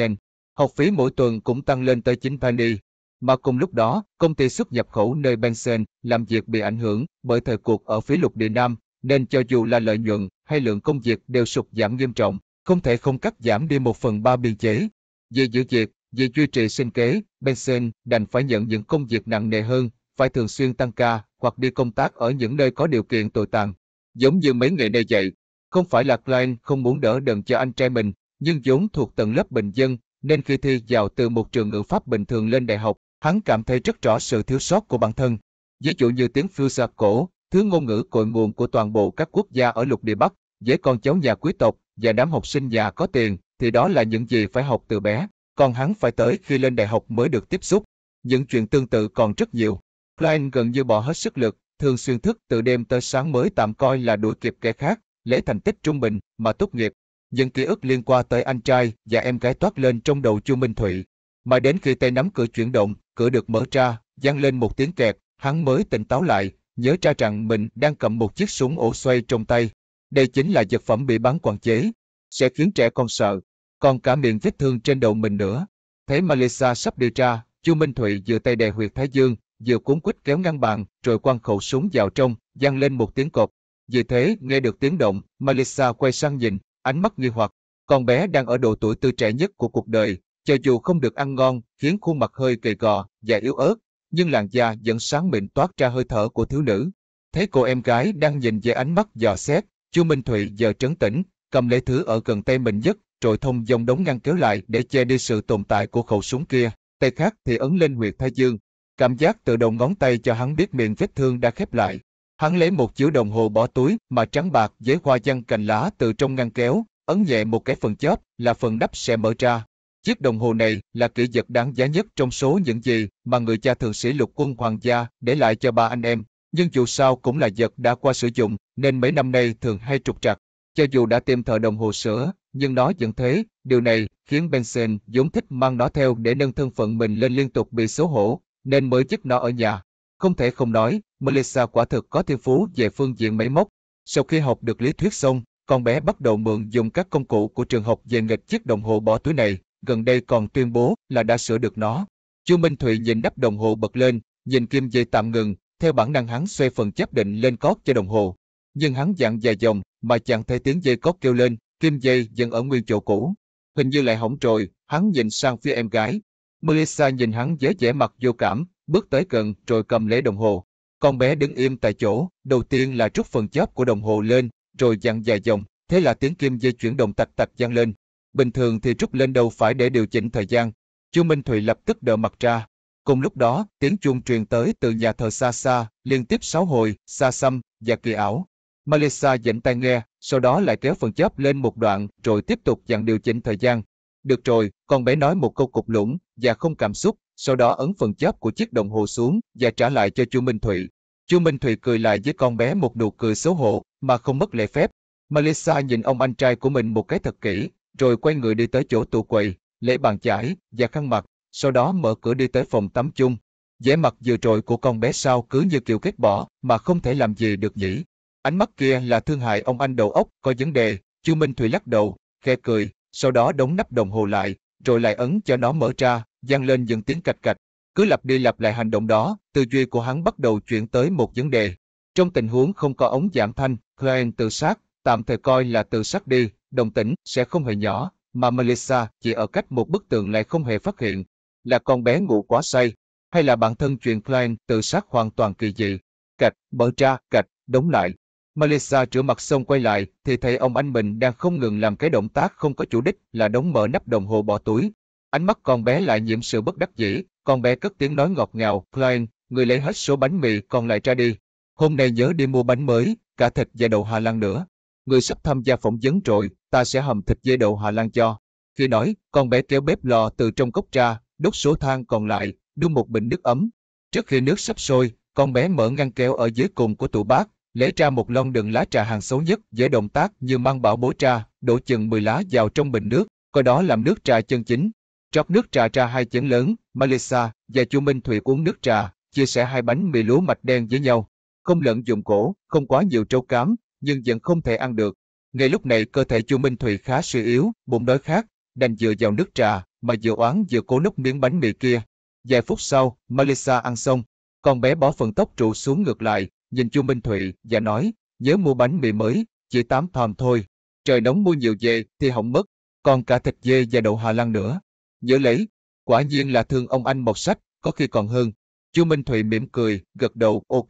Speaker 1: Học phí mỗi tuần cũng tăng lên tới 9 penny. Mà cùng lúc đó, công ty xuất nhập khẩu nơi Benson làm việc bị ảnh hưởng bởi thời cuộc ở phía lục địa Nam, nên cho dù là lợi nhuận hay lượng công việc đều sụt giảm nghiêm trọng, không thể không cắt giảm đi một phần ba biên chế. Vì giữ việc, vì duy trì sinh kế, Benson đành phải nhận những công việc nặng nề hơn, phải thường xuyên tăng ca hoặc đi công tác ở những nơi có điều kiện tồi tàn. Giống như mấy ngày nay vậy, không phải là Klein không muốn đỡ đần cho anh trai mình, nhưng vốn thuộc tầng lớp bình dân, nên khi thi vào từ một trường ngữ pháp bình thường lên đại học, hắn cảm thấy rất rõ sự thiếu sót của bản thân. Ví dụ như tiếng Fusa cổ, thứ ngôn ngữ cội nguồn của toàn bộ các quốc gia ở lục địa Bắc, với con cháu nhà quý tộc và đám học sinh nhà có tiền, thì đó là những gì phải học từ bé, còn hắn phải tới khi lên đại học mới được tiếp xúc. Những chuyện tương tự còn rất nhiều. Klein gần như bỏ hết sức lực, thường xuyên thức từ đêm tới sáng mới tạm coi là đuổi kịp kẻ khác, lấy thành tích trung bình mà tốt nghiệp. Những ký ức liên quan tới anh trai và em gái toát lên trong đầu Chu Minh Thụy. Mà đến khi tay nắm cửa chuyển động, cửa được mở ra, vang lên một tiếng kẹt, hắn mới tỉnh táo lại, nhớ ra rằng mình đang cầm một chiếc súng ổ xoay trong tay. Đây chính là vật phẩm bị bắn quản chế, sẽ khiến trẻ con sợ, còn cả miệng vết thương trên đầu mình nữa. Thấy Melissa sắp đi ra, Chu Minh Thụy vừa tay đè huyệt thái dương, vừa cuốn quýt kéo ngăn bàn, rồi quăng khẩu súng vào trong, vang lên một tiếng cộp. Vì thế, nghe được tiếng động, Melissa quay sang nhìn, ánh mắt nghi hoặc. Con bé đang ở độ tuổi tươi trẻ nhất của cuộc đời, cho dù không được ăn ngon, khiến khuôn mặt hơi gầy gò và yếu ớt, nhưng làn da vẫn sáng mịn toát ra hơi thở của thiếu nữ. Thấy cô em gái đang nhìn với ánh mắt dò xét, Chu Minh Thụy giờ trấn tĩnh, cầm lấy thứ ở gần tay mình nhất, rồi thông dòng đống ngăn kéo lại để che đi sự tồn tại của khẩu súng kia. Tay khác thì ấn lên huyệt thái dương, Cảm giác từ đầu ngón tay cho hắn biết miệng vết thương đã khép lại. Hắn lấy một chiếu đồng hồ bỏ túi mà trắng bạc với hoa văn cành lá từ trong ngăn kéo, ấn nhẹ một cái phần chóp là phần đắp sẽ mở ra. Chiếc đồng hồ này là kỹ vật đáng giá nhất trong số những gì mà người cha thường sĩ lục quân hoàng gia để lại cho ba anh em. Nhưng dù sao cũng là vật đã qua sử dụng, nên mấy năm nay thường hay trục trặc. Cho dù đã tìm thợ đồng hồ sửa, nhưng nó vẫn thế. Điều này khiến Benson vốn thích mang nó theo để nâng thân phận mình lên liên tục bị xấu hổ, nên mới chức nó ở nhà. Không thể không nói, Melissa quả thực có thiên phú về phương diện máy móc. Sau khi học được lý thuyết xong, con bé bắt đầu mượn dùng các công cụ của trường học về nghịch chiếc đồng hồ bỏ túi này, gần đây còn tuyên bố là đã sửa được nó. Chu Minh Thụy nhìn đắp đồng hồ bật lên, nhìn kim dây tạm ngừng, theo bản năng hắn xoay phần chấp định lên cót cho đồng hồ. Nhưng hắn dặn dài dòng, mà chẳng thấy tiếng dây cót kêu lên, kim dây vẫn ở nguyên chỗ cũ. Hình như lại hỏng rồi, hắn nhìn sang phía em gái, Melissa nhìn hắn với vẻ mặt vô cảm, bước tới gần rồi cầm lấy đồng hồ. Con bé đứng im tại chỗ, đầu tiên là rút phần chóp của đồng hồ lên, rồi dặn dài dòng, thế là tiếng kim dây chuyển động tạch tạch vang lên. Bình thường thì rút lên đầu phải để điều chỉnh thời gian. Chu Minh Thụy lập tức đỡ mặt ra. Cùng lúc đó, tiếng chuông truyền tới từ nhà thờ xa xa, liên tiếp sáu hồi, xa xăm và kỳ ảo. Melissa dẫn tai nghe, sau đó lại kéo phần chóp lên một đoạn, rồi tiếp tục dặn điều chỉnh thời gian. Được rồi, con bé nói một câu cục lũng và không cảm xúc, sau đó ấn phần chóp của chiếc đồng hồ xuống và trả lại cho Chu Minh Thụy. Chu Minh Thụy cười lại với con bé một nụ cười xấu hổ mà không mất lễ phép. Melissa nhìn ông anh trai của mình một cái thật kỹ, rồi quay người đi tới chỗ tủ quầy, lấy bàn chải và khăn mặt, sau đó mở cửa đi tới phòng tắm chung. vẻ mặt vừa rồi của con bé sao cứ như kiểu kết bỏ mà không thể làm gì được nhỉ. Ánh mắt kia là thương hại ông anh đầu óc có vấn đề, Chu Minh Thụy lắc đầu, khe cười, sau đó đóng nắp đồng hồ lại, rồi lại ấn cho nó mở ra, vang lên những tiếng cạch cạch. Cứ lặp đi lặp lại hành động đó, tư duy của hắn bắt đầu chuyển tới một vấn đề, Trong tình huống không có ống giảm thanh, Klein tự sát, tạm thời coi là tự sát đi, đồng tĩnh sẽ không hề nhỏ, mà Melissa chỉ ở cách một bức tường lại không hề phát hiện. Là con bé ngủ quá say, hay là bản thân chuyện Klein tự sát hoàn toàn kỳ dị. Cạch, mở ra, cạch, đóng lại. Melissa rửa mặt xong quay lại thì thấy ông anh mình đang không ngừng làm cái động tác không có chủ đích là đóng mở nắp đồng hồ bỏ túi. Ánh mắt con bé lại nhiễm sự bất đắc dĩ, con bé cất tiếng nói ngọt ngào, Klein, người lấy hết số bánh mì còn lại ra đi. Hôm nay nhớ đi mua bánh mới, cả thịt và đậu Hà Lan nữa. Người sắp tham gia phỏng vấn rồi, ta sẽ hầm thịt dê đậu Hà Lan cho. Khi nói, con bé kéo bếp lò từ trong cốc ra, đốt số than còn lại, đun một bình nước ấm. Trước khi nước sắp sôi, con bé mở ngăn kéo ở dưới cùng của tủ bát, lấy ra một lon đựng lá trà hàng xấu nhất dễ động tác như mang bảo bối trà, đổ chừng 10 lá vào trong bình nước, coi đó làm nước trà chân chính. Trót nước trà ra hai chén lớn, Melissa và chu Minh Thủy uống nước trà, chia sẻ hai bánh mì lúa mạch đen với nhau. Không lẫn dụng cổ, không quá nhiều trâu cám, nhưng vẫn không thể ăn được. Ngay lúc này cơ thể chu Minh Thủy khá suy yếu, bụng đói khát, đành dựa vào nước trà, mà vừa oán vừa cố nút miếng bánh mì kia. Vài phút sau, Melissa ăn xong, con bé bỏ phần tóc trụ xuống ngược lại, nhìn chu Minh Thụy và nói, nhớ mua bánh mì mới, chỉ 8 thòm thôi. Trời nóng mua nhiều về thì hỏng mất, còn cả thịt dê và đậu Hà Lan nữa. Nhớ lấy, quả nhiên là thương ông anh một sách, có khi còn hơn. Chu Minh Thụy mỉm cười, gật đầu, ok.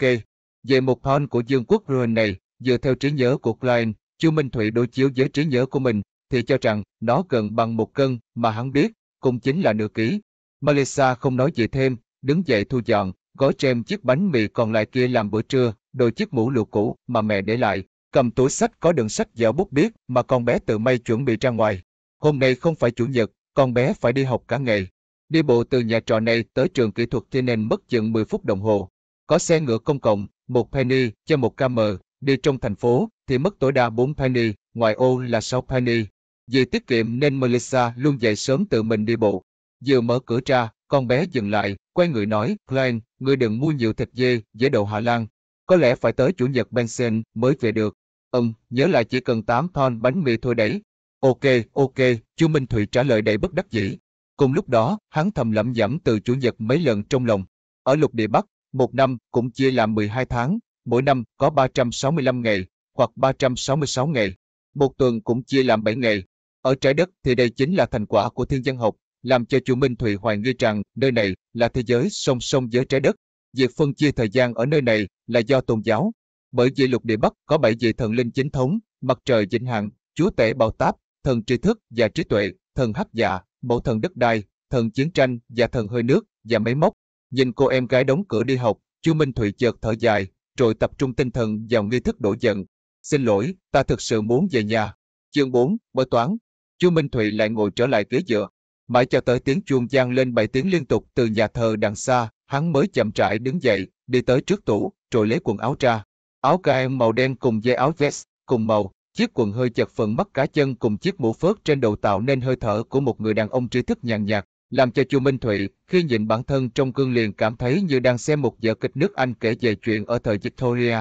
Speaker 1: Về một thon của Dương Quốc Ruin này, dựa theo trí nhớ của Klein, Chu Minh Thụy đối chiếu với trí nhớ của mình, thì cho rằng nó gần bằng một cân mà hắn biết, cũng chính là nửa ký. Melissa không nói gì thêm, đứng dậy thu dọn, gói trem chiếc bánh mì còn lại kia làm bữa trưa, đôi chiếc mũ lụa cũ mà mẹ để lại, cầm túi sách có đựng sách dẻo bút biết mà con bé tự may chuẩn bị ra ngoài. Hôm nay không phải chủ nhật, con bé phải đi học cả ngày. Đi bộ từ nhà trọ này tới trường kỹ thuật thì nên mất chừng 10 phút đồng hồ. Có xe ngựa công cộng, một penny cho một km, đi trong thành phố thì mất tối đa 4 penny, ngoài ô là 6 penny. Vì tiết kiệm nên Melissa luôn dậy sớm tự mình đi bộ. Vừa mở cửa ra, con bé dừng lại, quay người nói, Glenn ngươi đừng mua nhiều thịt dê, dễ đậu Hà Lan. Có lẽ phải tới chủ nhật Benson mới về được. Ừm, nhớ là chỉ cần 8 thon bánh mì thôi đấy. Ok, ok, Chu Minh Thụy trả lời đầy bất đắc dĩ. Cùng lúc đó, hắn thầm lẩm nhẩm từ chủ nhật mấy lần trong lòng. Ở lục địa Bắc, một năm cũng chia làm 12 tháng, mỗi năm có 365 ngày, hoặc 366 ngày. Một tuần cũng chia làm 7 ngày. Ở trái đất thì đây chính là thành quả của thiên văn học, làm cho chủ Minh Thụy hoài nghi rằng nơi này là thế giới song song với trái đất. Việc phân chia thời gian ở nơi này là do tôn giáo. Bởi vì lục địa Bắc có bảy vị thần linh chính thống, mặt trời vĩnh hằng, chúa tể bảo táp, thần tri thức và trí tuệ, thần hấp dạ, mẫu thần đất đai, thần chiến tranh và thần hơi nước và máy móc. Nhìn cô em gái đóng cửa đi học, Chu Minh Thụy chợt thở dài, rồi tập trung tinh thần vào nghi thức đổ giận. Xin lỗi, ta thực sự muốn về nhà. Chương 4, bói toán. Chu Minh Thụy lại ngồi trở lại ghế dựa, Mãi cho tới tiếng chuông vang lên bảy tiếng liên tục từ nhà thờ đằng xa, hắn mới chậm rãi đứng dậy, đi tới trước tủ, rồi lấy quần áo ra. Áo em màu đen cùng dây áo vest, cùng màu, chiếc quần hơi chật phần mắt cá chân cùng chiếc mũ phớt trên đầu tạo nên hơi thở của một người đàn ông trí thức nhàn nhạt, làm cho Chu Minh Thụy khi nhìn bản thân trong gương liền cảm thấy như đang xem một vở kịch nước Anh kể về chuyện ở thời Victoria.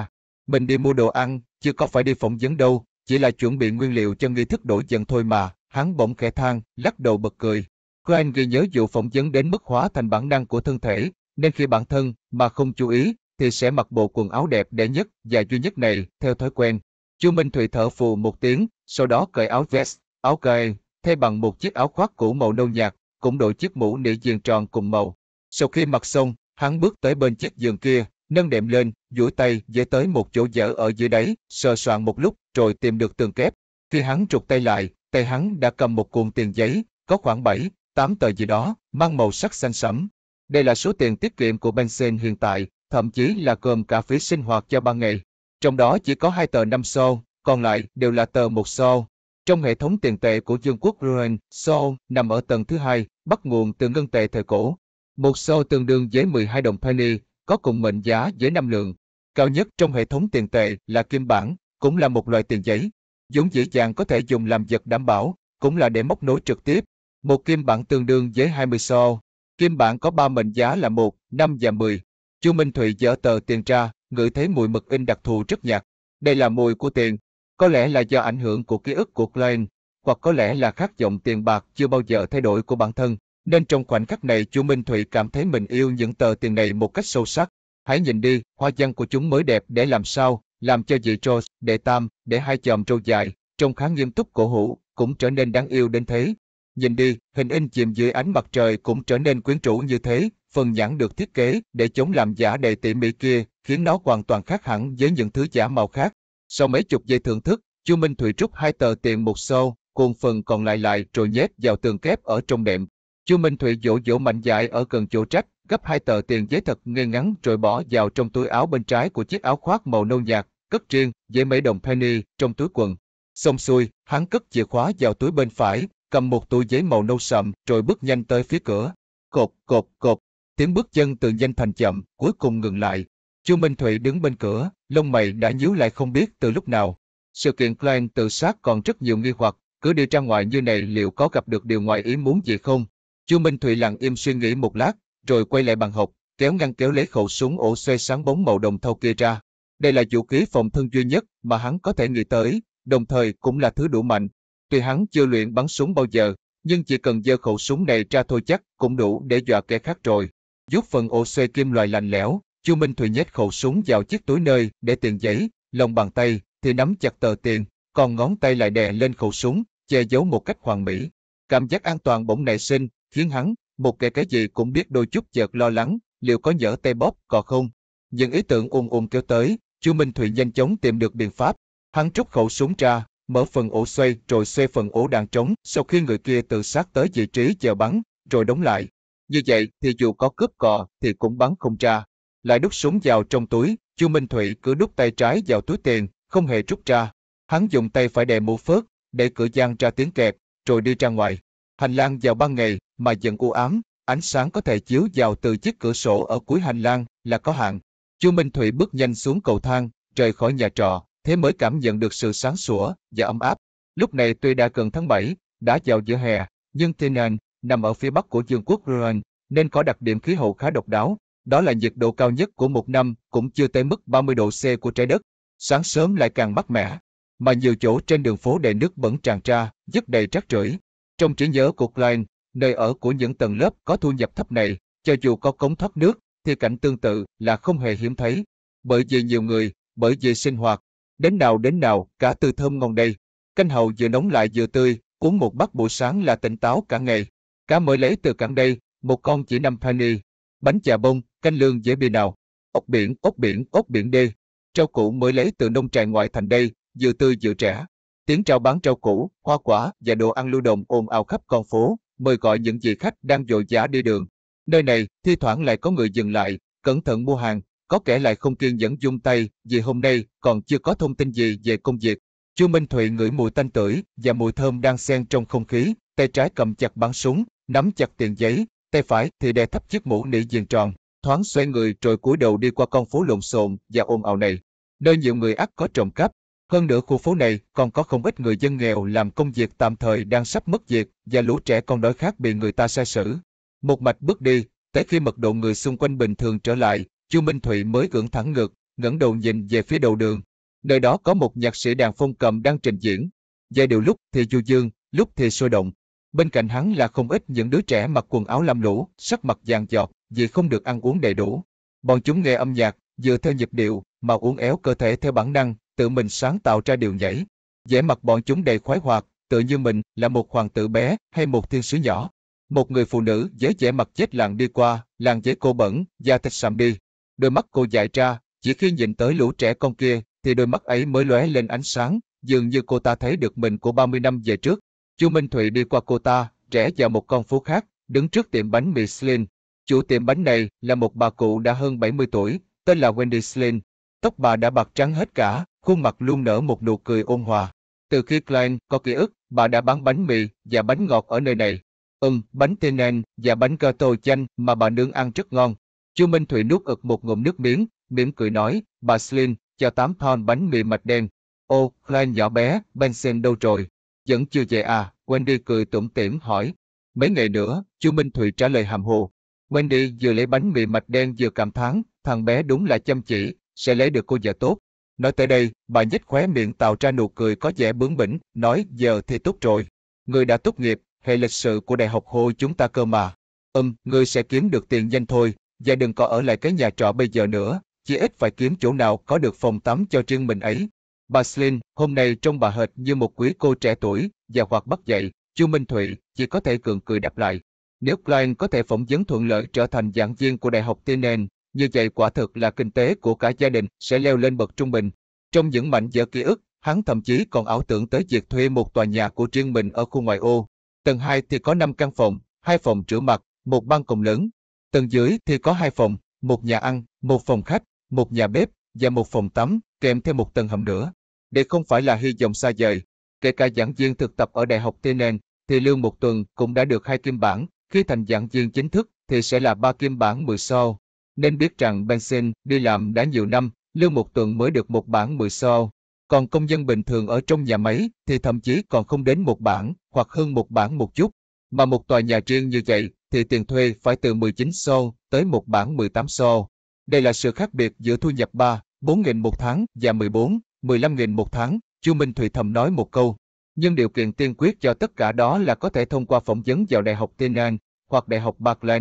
Speaker 1: Mình đi mua đồ ăn, chưa có phải đi phỏng vấn đâu, chỉ là chuẩn bị nguyên liệu cho nghi thức đổi dần thôi mà. Hắn bỗng khẽ than, lắc đầu bật cười, Crane ghi nhớ vụ phỏng vấn đến mức hóa thành bản năng của thân thể, nên khi bản thân mà không chú ý thì sẽ mặc bộ quần áo đẹp đẽ nhất và duy nhất này theo thói quen. Chu Minh Thụy thở phù một tiếng, sau đó cởi áo vest, áo cài, thay bằng một chiếc áo khoác cũ màu nâu nhạt, cũng đội chiếc mũ nỉ viền tròn cùng màu. Sau khi mặc xong, hắn bước tới bên chiếc giường kia, nâng đệm lên, duỗi tay dễ tới một chỗ dở ở dưới đáy, sờ soạn một lúc, rồi tìm được tường kép. Khi hắn trục tay lại, tay hắn đã cầm một cuộn tiền giấy, có khoảng 7, 8 tờ gì đó, mang màu sắc xanh sẫm. Đây là số tiền tiết kiệm của Benson hiện tại, thậm chí là gồm cả phí sinh hoạt cho 3 ngày. Trong đó chỉ có hai tờ 5 xu, còn lại đều là tờ 1 xu. Trong hệ thống tiền tệ của Dương quốc Ruan, xu nằm ở tầng thứ hai, bắt nguồn từ ngân tệ thời cổ. Một xu tương đương với 12 đồng penny, có cùng mệnh giá với năm lượng. Cao nhất trong hệ thống tiền tệ là kim bản, cũng là một loại tiền giấy. Dũng dễ dàng có thể dùng làm vật đảm bảo, cũng là để móc nối trực tiếp một kim bản tương đương với 20 so. Kim bản có ba mệnh giá là 1, 5 và 10. Chu Minh Thụy dở tờ tiền ra, ngửi thấy mùi mực in đặc thù rất nhạt. Đây là mùi của tiền. Có lẽ là do ảnh hưởng của ký ức của Klein, hoặc có lẽ là khát vọng tiền bạc chưa bao giờ thay đổi của bản thân. Nên trong khoảnh khắc này Chu Minh Thụy cảm thấy mình yêu những tờ tiền này một cách sâu sắc. Hãy nhìn đi, hoa văn của chúng mới đẹp để làm sao, làm cho dị trô, đệ tam, để hai chòm trâu dài, trông khá nghiêm túc cổ hủ, cũng trở nên đáng yêu đến thế. Nhìn đi, hình in chìm dưới ánh mặt trời cũng trở nên quyến rũ như thế, phần nhãn được thiết kế để chống làm giả đầy tỉ mỉ kia, khiến nó hoàn toàn khác hẳn với những thứ giả màu khác. Sau mấy chục giây thưởng thức, Chu Minh Thụy rút hai tờ tiền một sâu, cuộn phần còn lại lại rồi nhét vào tường kép ở trong đệm. Chu Minh Thụy dỗ dỗ mạnh dại ở gần chỗ trách, gấp hai tờ tiền giấy thật ngay ngắn rồi bỏ vào trong túi áo bên trái của chiếc áo khoác màu nâu nhạt, cất riêng với mấy đồng penny trong túi quần. Xong xuôi, hắn cất chìa khóa vào túi bên phải, cầm một túi giấy màu nâu sậm rồi bước nhanh tới phía cửa. Cột, cột, cột. Tiếng bước chân từ nhanh thành chậm, cuối cùng ngừng lại. Chu Minh Thụy đứng bên cửa, lông mày đã nhíu lại không biết từ lúc nào. Sự kiện Klein tự sát còn rất nhiều nghi hoặc, cứ đi ra ngoài như này liệu có gặp được điều ngoài ý muốn gì không? Chu Minh Thụy lặng im suy nghĩ một lát, rồi quay lại bàn học, kéo ngăn kéo lấy khẩu súng ổ xoay sáng bóng màu đồng thau kia ra. Đây là vũ khí phòng thân duy nhất mà hắn có thể nghĩ tới, đồng thời cũng là thứ đủ mạnh. Tuy hắn chưa luyện bắn súng bao giờ, nhưng chỉ cần giơ khẩu súng này ra thôi chắc cũng đủ để dọa kẻ khác rồi. Giúp phần ô xoay kim loại lạnh lẽo, Chu Minh Thùy nhét khẩu súng vào chiếc túi nơi để tiền giấy, lòng bàn tay thì nắm chặt tờ tiền, còn ngón tay lại đè lên khẩu súng, che giấu một cách hoàn mỹ. Cảm giác an toàn bỗng nảy sinh, khiến hắn, một kẻ cái gì cũng biết đôi chút chợt lo lắng, liệu có nhỡ tay bóp cò không. Những ý tưởng ùn ùn kéo tới, Chu Minh Thụy nhanh chóng tìm được biện pháp. Hắn rút khẩu súng ra, mở phần ổ xoay rồi xoay phần ổ đạn trống sau khi người kia tự sát tới vị trí chờ bắn, rồi đóng lại. Như vậy thì dù có cướp cò thì cũng bắn không ra. Lại đút súng vào trong túi, Chu Minh Thủy cứ đút tay trái vào túi tiền, không hề rút ra. Hắn dùng tay phải đè mũ phớt, để cửa gian ra tiếng kẹt, rồi đi ra ngoài. Hành lang vào ban ngày, mà dần u ám, ánh sáng có thể chiếu vào từ chiếc cửa sổ ở cuối hành lang là có hạn. Chu Minh Thủy bước nhanh xuống cầu thang, rời khỏi nhà trọ, thế mới cảm nhận được sự sáng sủa và ấm áp. Lúc này tuy đã gần tháng 7, đã vào giữa hè, nhưng Tinan nằm ở phía bắc của Dương quốc Rohan, nên có đặc điểm khí hậu khá độc đáo. Đó là nhiệt độ cao nhất của một năm cũng chưa tới mức 30 độ C của trái đất. Sáng sớm lại càng mát mẻ, mà nhiều chỗ trên đường phố đầy nước bẩn tràn ra, rất đầy rác rưởi. Trong trí nhớ của Klein, nơi ở của những tầng lớp có thu nhập thấp này, cho dù có cống thoát nước, thì cảnh tương tự là không hề hiếm thấy. Bởi vì nhiều người, bởi vì sinh hoạt, đến nào đến nào, cả từ thơm ngon đây. Canh hầu vừa nóng lại vừa tươi, uống một bát buổi sáng là tỉnh táo cả ngày. Cá mới lấy từ cảng đây, một con chỉ năm penny. Bánh chà bông, canh lương dễ bì nào. Ốc biển, ốc biển, ốc biển đê. Rau củ mới lấy từ nông trại ngoại thành đây, vừa tươi vừa trẻ. Tiếng trao bán rau củ, hoa quả và đồ ăn lưu động ồn ào khắp con phố, mời gọi những vị khách đang dội dã đi đường. Nơi này, thi thoảng lại có người dừng lại, cẩn thận mua hàng, có kẻ lại không kiên nhẫn dung tay vì hôm nay còn chưa có thông tin gì về công việc. Chu Minh Thụy ngửi mùi tanh tưởi và mùi thơm đang xen trong không khí, tay trái cầm chặt bắn súng, nắm chặt tiền giấy, tay phải thì đè thấp chiếc mũ nỉ viền tròn, thoáng xoay người rồi cúi đầu đi qua con phố lộn xộn và ồn ào này. Nơi nhiều người ắt có trộm cắp, hơn nữa khu phố này còn có không ít người dân nghèo làm công việc tạm thời đang sắp mất việc và lũ trẻ con đói khát bị người ta sai sử. Một mạch bước đi, tới khi mật độ người xung quanh bình thường trở lại, Chu Minh Thụy mới cưỡng thẳng ngực, ngẩng đầu nhìn về phía đầu đường. Nơi đó có một nhạc sĩ đàn phong cầm đang trình diễn. Giai điệu lúc thì du dương, lúc thì sôi động. Bên cạnh hắn là không ít những đứa trẻ mặc quần áo lam lũ, sắc mặt vàng giọt, vì không được ăn uống đầy đủ. Bọn chúng nghe âm nhạc, dựa theo nhịp điệu, mà uốn éo cơ thể theo bản năng, tự mình sáng tạo ra điều nhảy. vẻ mặt bọn chúng đầy khoái hoạt, tự như mình là một hoàng tử bé hay một thiên sứ nhỏ. Một người phụ nữ với vẻ mặt chết lặng đi qua, làng giấy cô bẩn, da thịt sạm đi. Đôi mắt cô dại ra, chỉ khi nhìn tới lũ trẻ con kia, thì đôi mắt ấy mới lóe lên ánh sáng, dường như cô ta thấy được mình của 30 năm về trước. Chu Minh Thụy đi qua cô ta, rẽ vào một con phố khác, đứng trước tiệm bánh mì Slin. Chủ tiệm bánh này là một bà cụ đã hơn 70 tuổi, tên là Wendy Slin. Tóc bà đã bạc trắng hết cả, khuôn mặt luôn nở một nụ cười ôn hòa. Từ khi Klein có ký ức, bà đã bán bánh mì và bánh ngọt ở nơi này. Ừm, bánh tenen và bánh gato chanh mà bà nướng ăn rất ngon. Chu Minh Thủy nuốt ực một ngụm nước miếng, miệng cười nói, bà Slin, cho tám thon bánh mì mạch đen. Ô, Klein nhỏ bé, Benson đâu rồi? Vẫn chưa về à? Wendy cười tủm tỉm hỏi. Mấy ngày nữa, Chu Minh Thủy trả lời hàm hồ. Wendy vừa lấy bánh mì mạch đen vừa cảm thán, thằng bé đúng là chăm chỉ, sẽ lấy được cô vợ tốt. Nói tới đây, bà nhếch khóe miệng tạo ra nụ cười có vẻ bướng bỉnh, nói giờ thì tốt rồi. Người đã tốt nghiệp, hệ lịch sự của đại học Hồ chúng ta cơ mà. Ừm, người sẽ kiếm được tiền nhanh thôi, và đừng có ở lại cái nhà trọ bây giờ nữa, chỉ ít phải kiếm chỗ nào có được phòng tắm cho riêng mình ấy. Bà Slin, hôm nay trông bà hệt như một quý cô trẻ tuổi, và hoặc bắt dậy, Chu Minh Thụy chỉ có thể cường cười đáp lại. Nếu Klein có thể phỏng vấn thuận lợi trở thành giảng viên của Đại học Tinen, như vậy quả thực là kinh tế của cả gia đình sẽ leo lên bậc trung bình. Trong những mảnh vỡ ký ức, hắn thậm chí còn ảo tưởng tới việc thuê một tòa nhà của riêng mình ở khu ngoại ô. Tầng 2 thì có 5 căn phòng, hai phòng rửa mặt, một ban công lớn. Tầng dưới thì có hai phòng, một nhà ăn, một phòng khách, một nhà bếp và một phòng tắm, kèm theo một tầng hầm nữa. Để không phải là hy vọng xa vời. Kể cả giảng viên thực tập ở Đại học Tenen, thì lương một tuần cũng đã được hai kim bản, khi thành giảng viên chính thức thì sẽ là ba kim bản 10 sao. Nên biết rằng Benson đi làm đã nhiều năm, lương một tuần mới được một bản 10 sao. Còn công dân bình thường ở trong nhà máy thì thậm chí còn không đến một bản hoặc hơn một bản một chút. Mà một tòa nhà riêng như vậy thì tiền thuê phải từ 19 xô tới một bản 18 xô. Đây là sự khác biệt giữa thu nhập 3, 4 nghìn một tháng và 14, 15 nghìn một tháng, Chu Minh Thùy thầm nói một câu. Nhưng điều kiện tiên quyết cho tất cả đó là có thể thông qua phỏng vấn vào Đại học Tenan hoặc Đại học Barclay.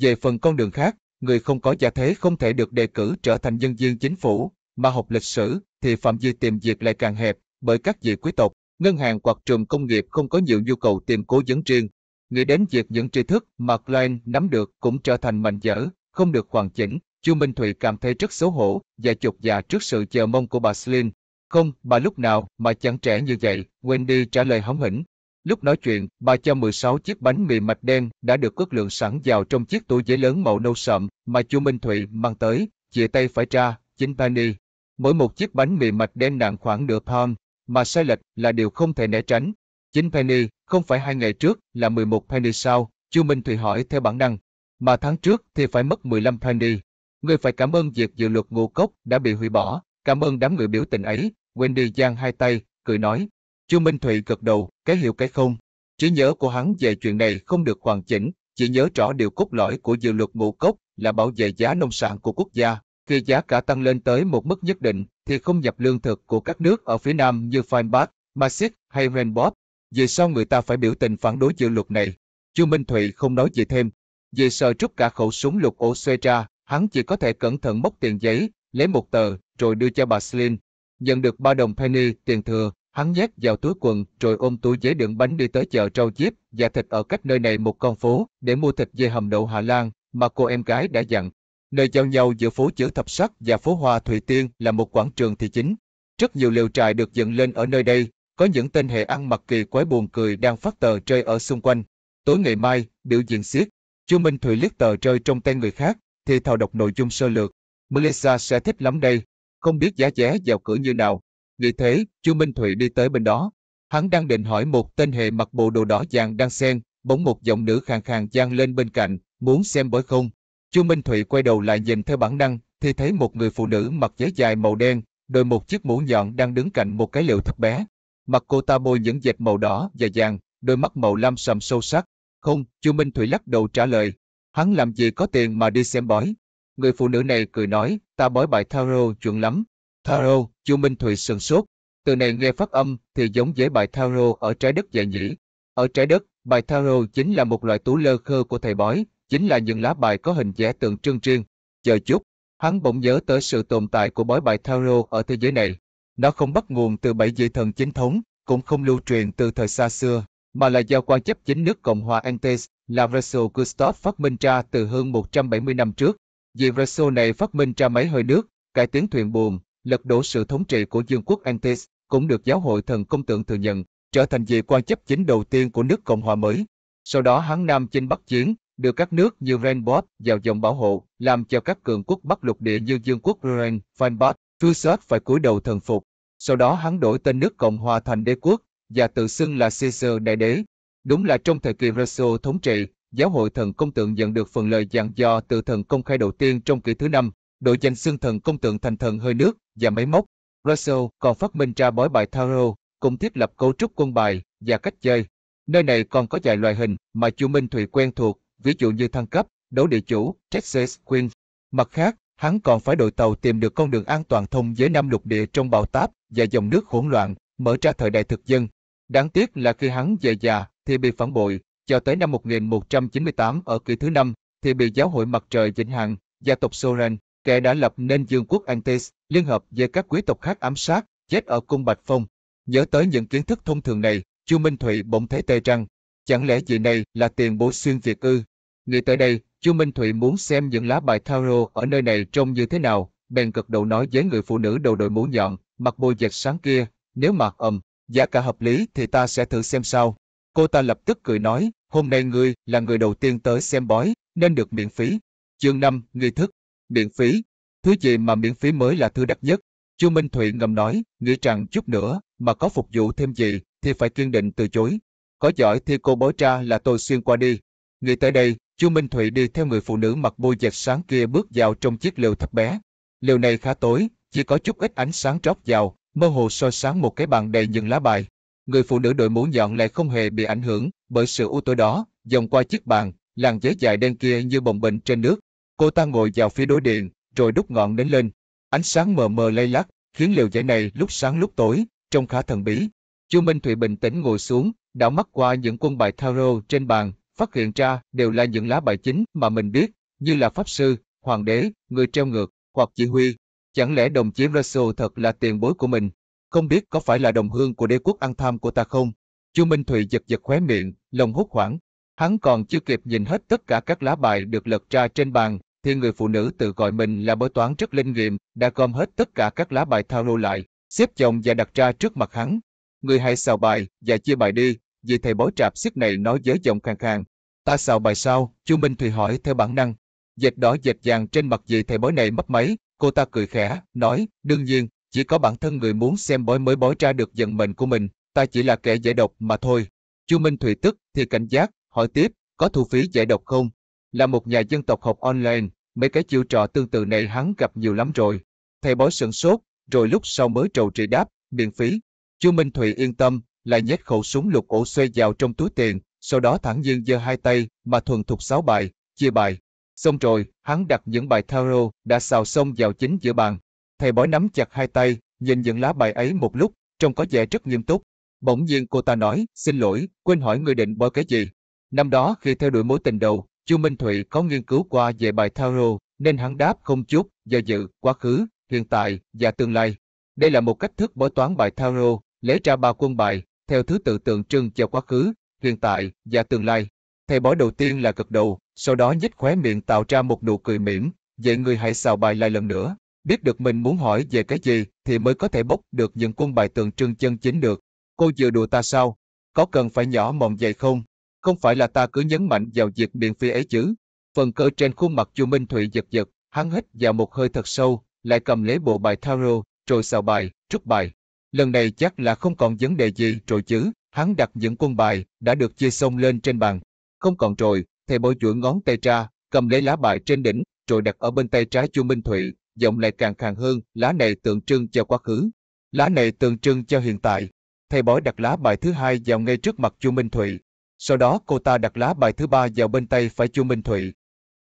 Speaker 1: Về phần con đường khác, người không có gia thế không thể được đề cử trở thành nhân viên chính phủ, mà học lịch sử thì phạm vi tìm việc lại càng hẹp bởi các vị quý tộc, ngân hàng hoặc trường công nghiệp không có nhiều nhu cầu tìm cố vấn riêng. Nghĩ đến việc những tri thức mà Klein nắm được cũng trở thành mảnh dở, không được hoàn chỉnh, Chu Minh Thụy cảm thấy rất xấu hổ và chột dạ trước sự chờ mong của bà Slin. Không, bà lúc nào mà chẳng trẻ như vậy, Wendy trả lời hóng hỉnh. Lúc nói chuyện, bà cho 16 chiếc bánh mì mạch đen đã được cất lượng sẵn vào trong chiếc túi giấy lớn màu nâu sậm mà Chu Minh Thụy mang tới, chia tay phải ra, chính penny. Mỗi một chiếc bánh mì mạch đen nặng khoảng nửa pound, mà sai lệch là điều không thể né tránh. Chính penny, không phải hai ngày trước là 11 penny sao? Chu Minh Thụy hỏi theo bản năng. Mà tháng trước thì phải mất 15 penny. Người phải cảm ơn việc dự luật ngũ cốc đã bị hủy bỏ, cảm ơn đám người biểu tình ấy. Wendy giang hai tay, cười nói. Chu Minh Thụy gật đầu, cái hiểu cái không. Trí nhớ của hắn về chuyện này không được hoàn chỉnh, chỉ nhớ rõ điều cốt lõi của dự luật ngũ cốc là bảo vệ giá nông sản của quốc gia. Khi giá cả tăng lên tới một mức nhất định, thì không nhập lương thực của các nước ở phía Nam như Feinbach, Maastricht hay Renbob. Vì sao người ta phải biểu tình phản đối dự luật này? Chu Minh Thụy không nói gì thêm. Vì sợ rút cả khẩu súng lục ổ xoay ra, hắn chỉ có thể cẩn thận móc tiền giấy, lấy một tờ, rồi đưa cho bà Slim. Nhận được ba đồng penny tiền thừa, hắn nhét vào túi quần, rồi ôm túi giấy đựng bánh đi tới chợ rau diếp và thịt ở cách nơi này một con phố để mua thịt dê hầm đậu Hà Lan mà cô em gái đã dặn. Nơi giao nhau giữa phố chữ thập sắc và phố hoa Thủy Tiên là một quảng trường thị chính. Rất nhiều lều trại được dựng lên ở nơi đây, có những tên hệ ăn mặc kỳ quái buồn cười đang phát tờ rơi ở xung quanh. Tối ngày mai, biểu diễn siết, Chu Minh Thụy liếc tờ rơi trong tay người khác, thì thào đọc nội dung sơ lược. Melissa sẽ thích lắm đây. Không biết giá vé vào cửa như nào. Vì thế, Chu Minh Thụy đi tới bên đó. Hắn đang định hỏi một tên hệ mặc bộ đồ đỏ vàng đang xen, bỗng một giọng nữ khàn khàn vang lên bên cạnh, muốn xem bói không. Chu Minh Thụy quay đầu lại nhìn theo bản năng, thì thấy một người phụ nữ mặc váy dài màu đen, đội một chiếc mũ nhọn đang đứng cạnh một cái liều thật bé. Mặt cô ta bôi những dệt màu đỏ và vàng, đôi mắt màu lam sầm sâu sắc. Không, Chu Minh Thủy lắc đầu trả lời. Hắn làm gì có tiền mà đi xem bói. Người phụ nữ này cười nói, ta bói bài tarot chuẩn lắm. Tarot, Chu Minh Thủy sừng sốt. Từ này nghe phát âm thì giống với bài tarot ở trái đất vậy nhỉ. Ở trái đất, bài tarot chính là một loại tú lơ khơ của thầy bói, chính là những lá bài có hình vẽ tượng trưng riêng. Chờ chút, hắn bỗng nhớ tới sự tồn tại của bói bài tarot ở thế giới này. Nó không bắt nguồn từ bảy vị thần chính thống, cũng không lưu truyền từ thời xa xưa, mà là do quan chấp chính nước Cộng hòa Antes, là Russell Gustav phát minh ra từ hơn 170 năm trước. Vì Russell này phát minh ra máy hơi nước, cải tiến thuyền buồm, lật đổ sự thống trị của vương quốc Antes, cũng được giáo hội thần công tượng thừa nhận, trở thành vị quan chấp chính đầu tiên của nước Cộng hòa mới. Sau đó hắn Nam chinh Bắc chiến, đưa các nước như Renbot vào dòng bảo hộ, làm cho các cường quốc Bắc lục địa như vương quốc Ren, Feinbach, Fusat phải cúi đầu thần phục. Sau đó hắn đổi tên nước Cộng hòa thành đế quốc, và tự xưng là Caesar đại đế. Đúng là trong thời kỳ Russell thống trị, giáo hội thần công tượng nhận được phần lời dặn dò từ thần công khai đầu tiên trong kỷ thứ năm, đổi danh xưng thần công tượng thành thần hơi nước và máy móc. Russell còn phát minh ra bói bài tarot, cùng thiết lập cấu trúc quân bài và cách chơi. Nơi này còn có vài loại hình mà chu Minh Thụy quen thuộc, ví dụ như thăng cấp, đấu địa chủ, Texas Queen. Mặt khác, hắn còn phải đội tàu tìm được con đường an toàn thông với năm lục địa trong bão táp và dòng nước hỗn loạn, mở ra thời đại thực dân. Đáng tiếc là khi hắn về già thì bị phản bội, cho tới năm 1198 ở kỳ thứ năm, thì bị giáo hội mặt trời Vĩnh Hằng, gia tộc Soren, kẻ đã lập nên dương quốc Antes, liên hợp với các quý tộc khác ám sát, chết ở cung Bạch Phong. Nhớ tới những kiến thức thông thường này, Chu Minh Thụy bỗng thấy tê răng, chẳng lẽ gì này là tiền bối xuyên Việt ư? Nghĩ tới đây, Chu Minh Thụy muốn xem những lá bài tarot ở nơi này trông như thế nào, bèn cực đầu nói với người phụ nữ đầu đội mũ nhọn, mặc bôi dẹt sáng kia, nếu mặc ầm, giá cả hợp lý thì ta sẽ thử xem sao. Cô ta lập tức cười nói, hôm nay ngươi là người đầu tiên tới xem bói, nên được miễn phí. Chương 5, nghi thức. Miễn phí. Thứ gì mà miễn phí mới là thứ đắt nhất. Chu Minh Thụy ngầm nói, nghĩ rằng chút nữa, mà có phục vụ thêm gì, thì phải kiên định từ chối. Có giỏi thì cô bói ra là tôi xuyên qua đi. Nghĩ tới đây, Chu Minh Thụy đi theo người phụ nữ mặc bôi dệt sáng kia bước vào trong chiếc lều thấp bé. Lều này khá tối, chỉ có chút ít ánh sáng trót vào, mơ hồ soi sáng một cái bàn đầy những lá bài. Người phụ nữ đội mũ nhọn lại không hề bị ảnh hưởng bởi sự u tối đó, vòng qua chiếc bàn, làn giấy dài đen kia như bồng bềnh trên nước. Cô ta ngồi vào phía đối điện, rồi đút ngọn đến lên. Ánh sáng mờ mờ lay lắc, khiến lều giấy này lúc sáng lúc tối, trông khá thần bí. Chu Minh Thụy bình tĩnh ngồi xuống, đảo mắt qua những quân bài tarot trên bàn, phát hiện ra đều là những lá bài chính mà mình biết, như là pháp sư, hoàng đế, người treo ngược, hoặc chỉ huy. Chẳng lẽ đồng chí Russell thật là tiền bối của mình? Không biết có phải là đồng hương của đế quốc ăn tham của ta không? Chu Minh Thụy giật giật khóe miệng, lòng hốt hoảng. Hắn còn chưa kịp nhìn hết tất cả các lá bài được lật ra trên bàn, thì người phụ nữ tự gọi mình là bói toán rất linh nghiệm, đã gom hết tất cả các lá bài thao lô lại, xếp chồng và đặt ra trước mặt hắn. Người hãy xào bài và chia bài đi, vì thầy bói trạp xiết này nói với giọng khang khang. Ta xào bài sao? Chu Minh Thùy hỏi theo bản năng. Dệt đỏ dệt vàng trên mặt vị thầy bói này mất máy, cô ta cười khẽ, nói, đương nhiên, chỉ có bản thân người muốn xem bói mới bói ra được vận mệnh của mình, ta chỉ là kẻ giải độc mà thôi. Chu Minh Thùy tức thì cảnh giác, hỏi tiếp, có thu phí giải độc không? Là một nhà dân tộc học online, mấy cái chiêu trò tương tự này hắn gặp nhiều lắm rồi. Thầy bói sửng sốt, rồi lúc sau mới trầu trị đáp, miễn phí. Chu Minh Thùy yên tâm, lại nhét khẩu súng lục ổ xoay vào trong túi tiền, sau đó thẳng nhiên giơ hai tay mà thuần thục sáu bài, chia bài. Xong rồi, hắn đặt những bài tarot đã xào xong vào chính giữa bàn. Thầy bói nắm chặt hai tay, nhìn những lá bài ấy một lúc, trông có vẻ rất nghiêm túc. Bỗng nhiên cô ta nói, xin lỗi, quên hỏi người định bói cái gì. Năm đó khi theo đuổi mối tình đầu, Chu Minh Thụy có nghiên cứu qua về bài tarot, nên hắn đáp không chút, do dự, quá khứ, hiện tại và tương lai. Đây là một cách thức bói toán bài tarot, lấy ra ba quân bài, theo thứ tự tượng trưng cho quá khứ, hiện tại và tương lai. Thầy bói đầu tiên là gật đầu, sau đó nhếch khóe miệng tạo ra một nụ cười mỉm, vậy người hãy xào bài lại lần nữa. Biết được mình muốn hỏi về cái gì thì mới có thể bốc được những quân bài tượng trưng chân chính được. Cô vừa đùa ta sao? Có cần phải nhỏ mọn vậy không? Không phải là ta cứ nhấn mạnh vào việc miệng phi ấy chứ. Phần cơ trên khuôn mặt Chu Minh Thụy giật giật, hắn hít vào một hơi thật sâu, lại cầm lấy bộ bài tarot, rồi xào bài, trúc bài. Lần này chắc là không còn vấn đề gì rồi chứ, hắn đặt những quân bài đã được chia xong lên trên bàn. Không còn rồi, thầy bói chuỗi ngón tay ra, cầm lấy lá bài trên đỉnh, rồi đặt ở bên tay trái Chu Minh Thụy, giọng lại càng khàn hơn, lá này tượng trưng cho quá khứ. Lá này tượng trưng cho hiện tại. Thầy bói đặt lá bài thứ hai vào ngay trước mặt Chu Minh Thụy. Sau đó cô ta đặt lá bài thứ ba vào bên tay phải Chu Minh Thụy.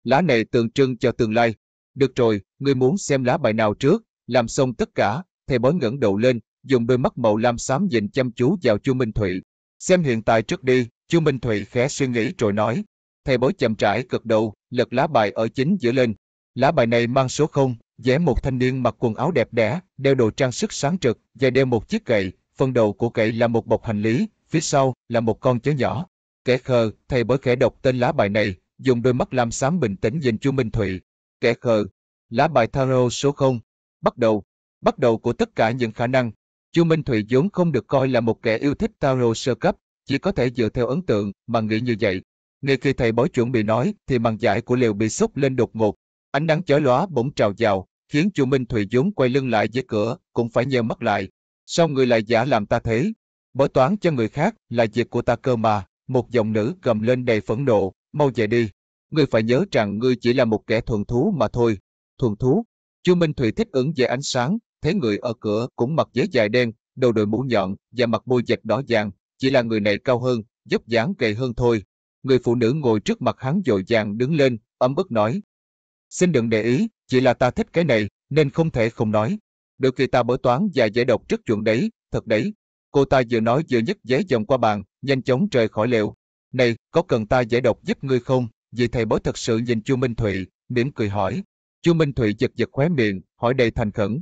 Speaker 1: Lá này tượng trưng cho tương lai. Được rồi, ngươi muốn xem lá bài nào trước, làm xong tất cả, thầy bói ngẩng đầu lên, dùng đôi mắt màu lam xám nhìn chăm chú vào Chu Minh Thụy. Xem hiện tại trước đi, Chu Minh Thụy khẽ suy nghĩ rồi nói. Thầy bói chậm rãi cực đầu, lật lá bài ở chính giữa lên. Lá bài này mang số 0, vẽ một thanh niên mặc quần áo đẹp đẽ, đeo đồ trang sức sáng trực và đeo một chiếc gậy. Phần đầu của gậy là một bọc hành lý, phía sau là một con chó nhỏ. Kẻ khờ, thầy bói khẽ đọc tên lá bài này, dùng đôi mắt lam xám bình tĩnh nhìn Chu Minh Thụy. Kẻ khờ, lá bài tarot số 0. Bắt đầu, bắt đầu của tất cả những khả năng, Chu Minh Thụy vốn không được coi là một kẻ yêu thích tarot sơ cấp, chỉ có thể dựa theo ấn tượng mà nghĩ như vậy. Ngay khi thầy bói chuẩn bị nói thì màn giải của liều bị sốc lên đột ngột. Ánh nắng chói lóa bỗng trào vào, khiến Chu Minh Thụy vốn quay lưng lại với cửa, cũng phải nheo mắt lại. Sao người lại giả làm ta thế? Bói toán cho người khác là việc của ta cơ mà. Một giọng nữ gầm lên đầy phẫn nộ, mau về đi. Ngươi phải nhớ rằng ngươi chỉ là một kẻ thuần thú mà thôi. Thuần thú? Chu Minh Thụy thích ứng về ánh sáng, thấy người ở cửa cũng mặc giấy dài đen, đầu đội mũ nhọn và mặt bôi dẹt đỏ vàng, chỉ là người này cao hơn, dốc dáng gầy hơn thôi. Người phụ nữ ngồi trước mặt hắn dội vàng đứng lên, ấm bức nói. Xin đừng để ý, chỉ là ta thích cái này, nên không thể không nói. Được khi ta bói toán và giải độc rất chuẩn đấy, thật đấy. Cô ta vừa nói vừa nhấc giấy vòng qua bàn, nhanh chóng rời khỏi lều. Này, có cần ta giải độc giúp ngươi không? vị thầy bói thật sự nhìn Chu Minh Thụy, mỉm cười hỏi. Chu Minh Thụy giật giật khóe miệng, hỏi đầy thành khẩn.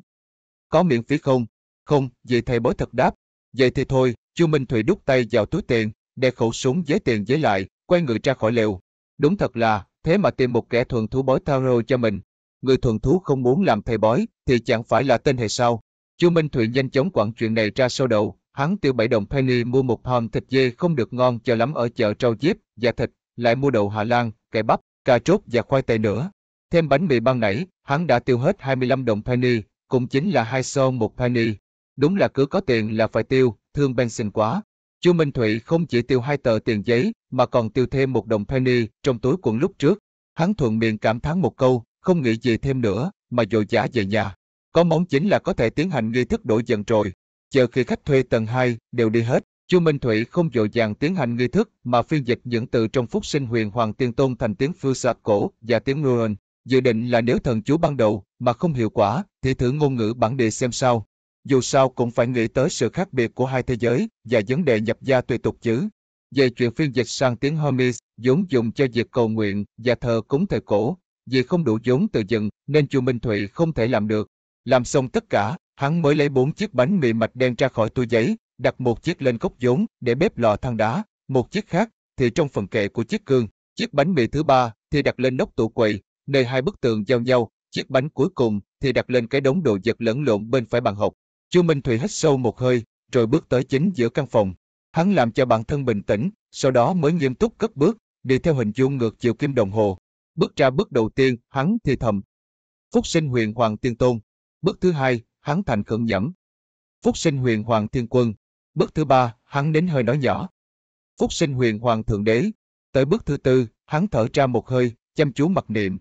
Speaker 1: Có miễn phí không? Không, vị thầy bói thật đáp. Vậy thì thôi, Chu Minh Thụy đút tay vào túi tiền, đe khẩu súng giấy tiền giấy lại, quay người ra khỏi lều. Đúng thật là, thế mà tìm một kẻ thuần thú bói tarot cho mình. Người thuần thú không muốn làm thầy bói, thì chẳng phải là tên hề sao. Chu Minh Thụy nhanh chóng quẳng chuyện này ra sau đầu, hắn tiêu bảy đồng penny mua một hòm thịt dê không được ngon cho lắm ở chợ trâu diếp, và thịt, lại mua đậu Hà Lan, cải bắp, cà rốt và khoai tây nữa. Thêm bánh mì ban nãy, hắn đã tiêu hết 25 đồng penny, cũng chính là hai xô một penny. Đúng là cứ có tiền là phải tiêu, thương Benson quá. Chu Minh Thụy không chỉ tiêu hai tờ tiền giấy, mà còn tiêu thêm một đồng penny trong túi quần lúc trước. Hắn thuận miệng cảm thán một câu, không nghĩ gì thêm nữa, mà dội giả về nhà. Có món chính là có thể tiến hành nghi thức đổi dần rồi. Chờ khi khách thuê tầng 2 đều đi hết, Chu Minh Thụy không dội dàng tiến hành nghi thức mà phiên dịch những từ trong phúc sinh huyền hoàng tiên tôn thành tiếng phương sạc cổ và tiếng Nguyen. Dự định là nếu thần chú ban đầu mà không hiệu quả thì thử ngôn ngữ bản địa xem sao. Dù sao cũng phải nghĩ tới sự khác biệt của hai thế giới và vấn đề nhập gia tùy tục chứ. Về chuyện phiên dịch sang tiếng Hermes, vốn dùng cho việc cầu nguyện và thờ cúng thời cổ, vì không đủ vốn từ dựng nên Chu Minh Thụy không thể làm được. Làm xong tất cả, hắn mới lấy bốn chiếc bánh mì mạch đen ra khỏi túi giấy, đặt một chiếc lên cốc vốn để bếp lò than đá, một chiếc khác thì trong phần kệ của chiếc cương, chiếc bánh mì thứ ba thì đặt lên nóc tủ quầy, nơi hai bức tường giao nhau, chiếc bánh cuối cùng thì đặt lên cái đống đồ vật lẫn lộn bên phải bàn học. Chu Minh Thủy hít sâu một hơi, rồi bước tới chính giữa căn phòng. Hắn làm cho bản thân bình tĩnh, sau đó mới nghiêm túc cất bước, đi theo hình dung ngược chiều kim đồng hồ. Bước ra bước đầu tiên, hắn thì thầm. Phúc sinh huyền hoàng tiên tôn. Bước thứ hai, hắn thành khẩn nhẫm. Phúc sinh huyền hoàng thiên quân. Bước thứ ba, hắn đến hơi nói nhỏ. Phúc sinh huyền hoàng thượng đế. Tới bước thứ tư, hắn thở ra một hơi, chăm chú mặc niệm.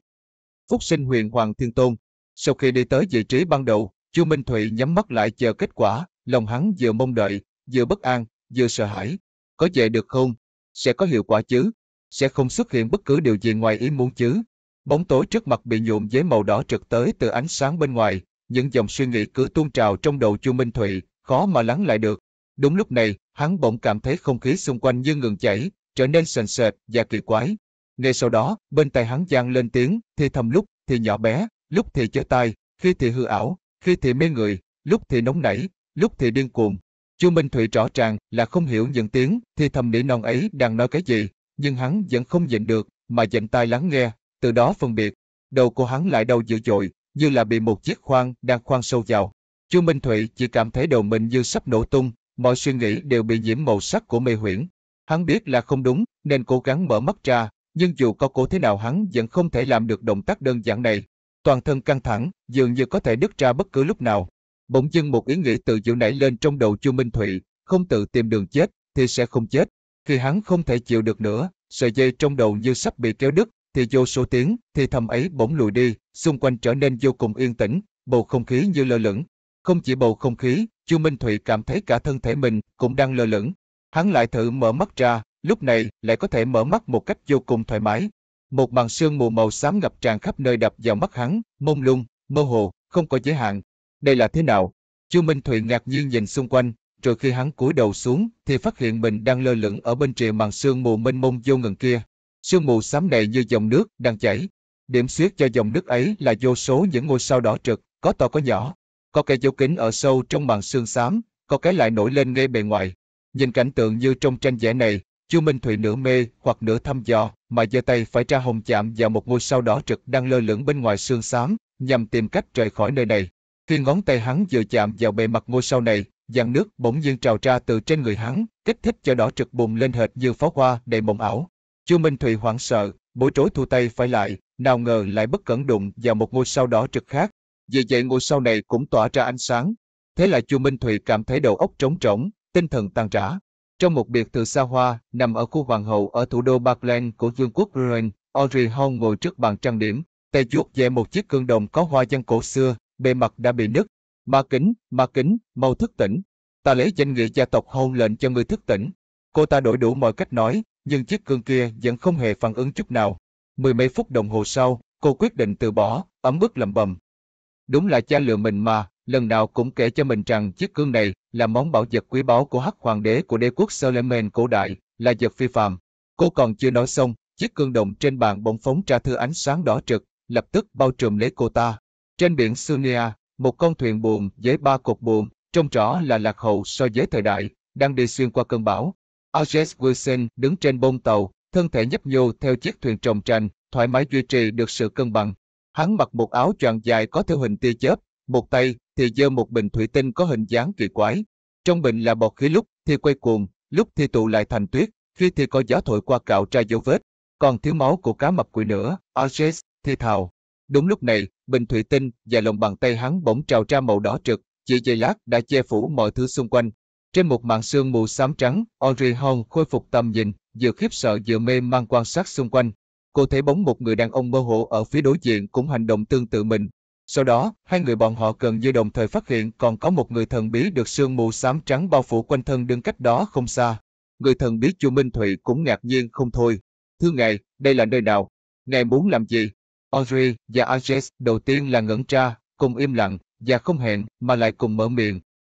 Speaker 1: Phúc sinh huyền hoàng thiên tôn. Sau khi đi tới vị trí ban đầu, Chu Minh Thụy nhắm mắt lại chờ kết quả, lòng hắn vừa mong đợi, vừa bất an, vừa sợ hãi. Có về được không? Sẽ có hiệu quả chứ? Sẽ không xuất hiện bất cứ điều gì ngoài ý muốn chứ? Bóng tối trước mặt bị nhuộm với màu đỏ trực tới từ ánh sáng bên ngoài, những dòng suy nghĩ cứ tuôn trào trong đầu Chu Minh Thụy, khó mà lắng lại được. Đúng lúc này, hắn bỗng cảm thấy không khí xung quanh như ngừng chảy, trở nên sền sệt và kỳ quái. Ngay sau đó, bên tai hắn giang lên tiếng, thì thầm lúc thì nhỏ bé, lúc thì chớ tai, khi thì hư ảo, khi thì mê người, lúc thì nóng nảy, lúc thì điên cuồng. Chu Minh Thụy rõ ràng là không hiểu những tiếng thì thầm nỉ non ấy đang nói cái gì, nhưng hắn vẫn không nhịn được, mà dành tai lắng nghe, từ đó phân biệt. Đầu của hắn lại đau dữ dội, như là bị một chiếc khoan đang khoan sâu vào. Chu Minh Thụy chỉ cảm thấy đầu mình như sắp nổ tung, mọi suy nghĩ đều bị nhiễm màu sắc của mê huyễn. Hắn biết là không đúng, nên cố gắng mở mắt ra, nhưng dù có cố thế nào hắn vẫn không thể làm được động tác đơn giản này. Toàn thân căng thẳng, dường như có thể đứt ra bất cứ lúc nào. Bỗng dưng một ý nghĩ tự dịu nảy lên trong đầu Chu Minh Thụy, không tự tìm đường chết, thì sẽ không chết. Khi hắn không thể chịu được nữa, sợi dây trong đầu như sắp bị kéo đứt, thì vô số tiếng, thì thầm ấy bỗng lùi đi, xung quanh trở nên vô cùng yên tĩnh, bầu không khí như lơ lửng. Không chỉ bầu không khí, Chu Minh Thụy cảm thấy cả thân thể mình cũng đang lơ lửng. Hắn lại thử mở mắt ra, lúc này lại có thể mở mắt một cách vô cùng thoải mái. Một màn sương mù màu xám ngập tràn khắp nơi đập vào mắt hắn, mông lung, mơ hồ, không có giới hạn. Đây là thế nào? Chu Minh Thụy ngạc nhiên nhìn xung quanh, rồi khi hắn cúi đầu xuống thì phát hiện mình đang lơ lửng ở bên rìa màn sương mù mênh mông vô ngần kia. Sương mù xám này như dòng nước đang chảy. Điểm xuyết cho dòng nước ấy là vô số những ngôi sao đỏ trực, có to có nhỏ. Có cái dấu kính ở sâu trong màn sương xám, có cái lại nổi lên ngay bề ngoài. Nhìn cảnh tượng như trong tranh vẽ này, Chu Minh Thụy nửa mê hoặc nửa thăm dò, mà giơ tay phải ra hồng chạm vào một ngôi sao đỏ trực đang lơ lửng bên ngoài sương xám, nhằm tìm cách rời khỏi nơi này. Khi ngón tay hắn vừa chạm vào bề mặt ngôi sao này, dàn nước bỗng nhiên trào ra từ trên người hắn, kích thích cho đỏ trực bùng lên hệt như pháo hoa đầy mộng ảo. Chu Minh Thụy hoảng sợ, bối rối thu tay phải lại, nào ngờ lại bất cẩn đụng vào một ngôi sao đỏ trực khác. Vì vậy ngôi sao này cũng tỏa ra ánh sáng. Thế là Chu Minh Thụy cảm thấy đầu óc trống trống, tinh thần tan rã. Trong một biệt thự xa hoa, nằm ở khu hoàng hậu ở thủ đô Parkland của vương quốc Rouen, Audrey Hall ngồi trước bàn trang điểm, tay chuột về một chiếc cương đồng có hoa văn cổ xưa, bề mặt đã bị nứt. Ma kính, ma kính, mau thức tỉnh. Ta lấy danh nghĩa gia tộc hôn lệnh cho người thức tỉnh. Cô ta đổi đủ mọi cách nói, nhưng chiếc cương kia vẫn không hề phản ứng chút nào. Mười mấy phút đồng hồ sau, cô quyết định từ bỏ, ấm bức lầm bầm. Đúng là cha lừa mình mà, lần nào cũng kể cho mình rằng chiếc cương này là món bảo vật quý báu của hắc hoàng đế của đế quốc Solomon cổ đại, là vật phi phàm. Cô còn chưa nói xong, chiếc cương đồng trên bàn bỗng phóng ra thứ ánh sáng đỏ trực, lập tức bao trùm lấy cô ta. Trên biển Sunia, một con thuyền buồm với ba cột buồm, trông rõ là lạc hậu so với thời đại, đang đi xuyên qua cơn bão. Arjes Wilson đứng trên bông tàu, thân thể nhấp nhô theo chiếc thuyền trồng tranh, thoải mái duy trì được sự cân bằng. Hắn mặc một áo choàng dài có theo hình tia chớp, một tay thì giơ một bình thủy tinh có hình dáng kỳ quái. Trong bình là bọt khí lúc thì quay cuồng, lúc thì tụ lại thành tuyết, khi thì có gió thổi qua cạo ra dấu vết. Còn thiếu máu của cá mập quỷ nữa, Arches, thì thào. Đúng lúc này, bình thủy tinh và lòng bàn tay hắn bỗng trào ra màu đỏ trực, chỉ giây lát đã che phủ mọi thứ xung quanh. Trên một màn sương mù xám trắng, Audrey Hong khôi phục tầm nhìn, vừa khiếp sợ vừa mê mang quan sát xung quanh. Cô thấy bóng một người đàn ông mơ hồ ở phía đối diện cũng hành động tương tự mình. Sau đó, hai người bọn họ gần như đồng thời phát hiện còn có một người thần bí được sương mù xám trắng bao phủ quanh thân đứng cách đó không xa. Người thần bí Chu Minh Thụy cũng ngạc nhiên không thôi. Thưa ngài, đây là nơi nào? Ngài muốn làm gì? Audrey và Ajax đầu tiên là ngẩn ra, cùng im lặng, và không hẹn mà lại cùng mở miệng.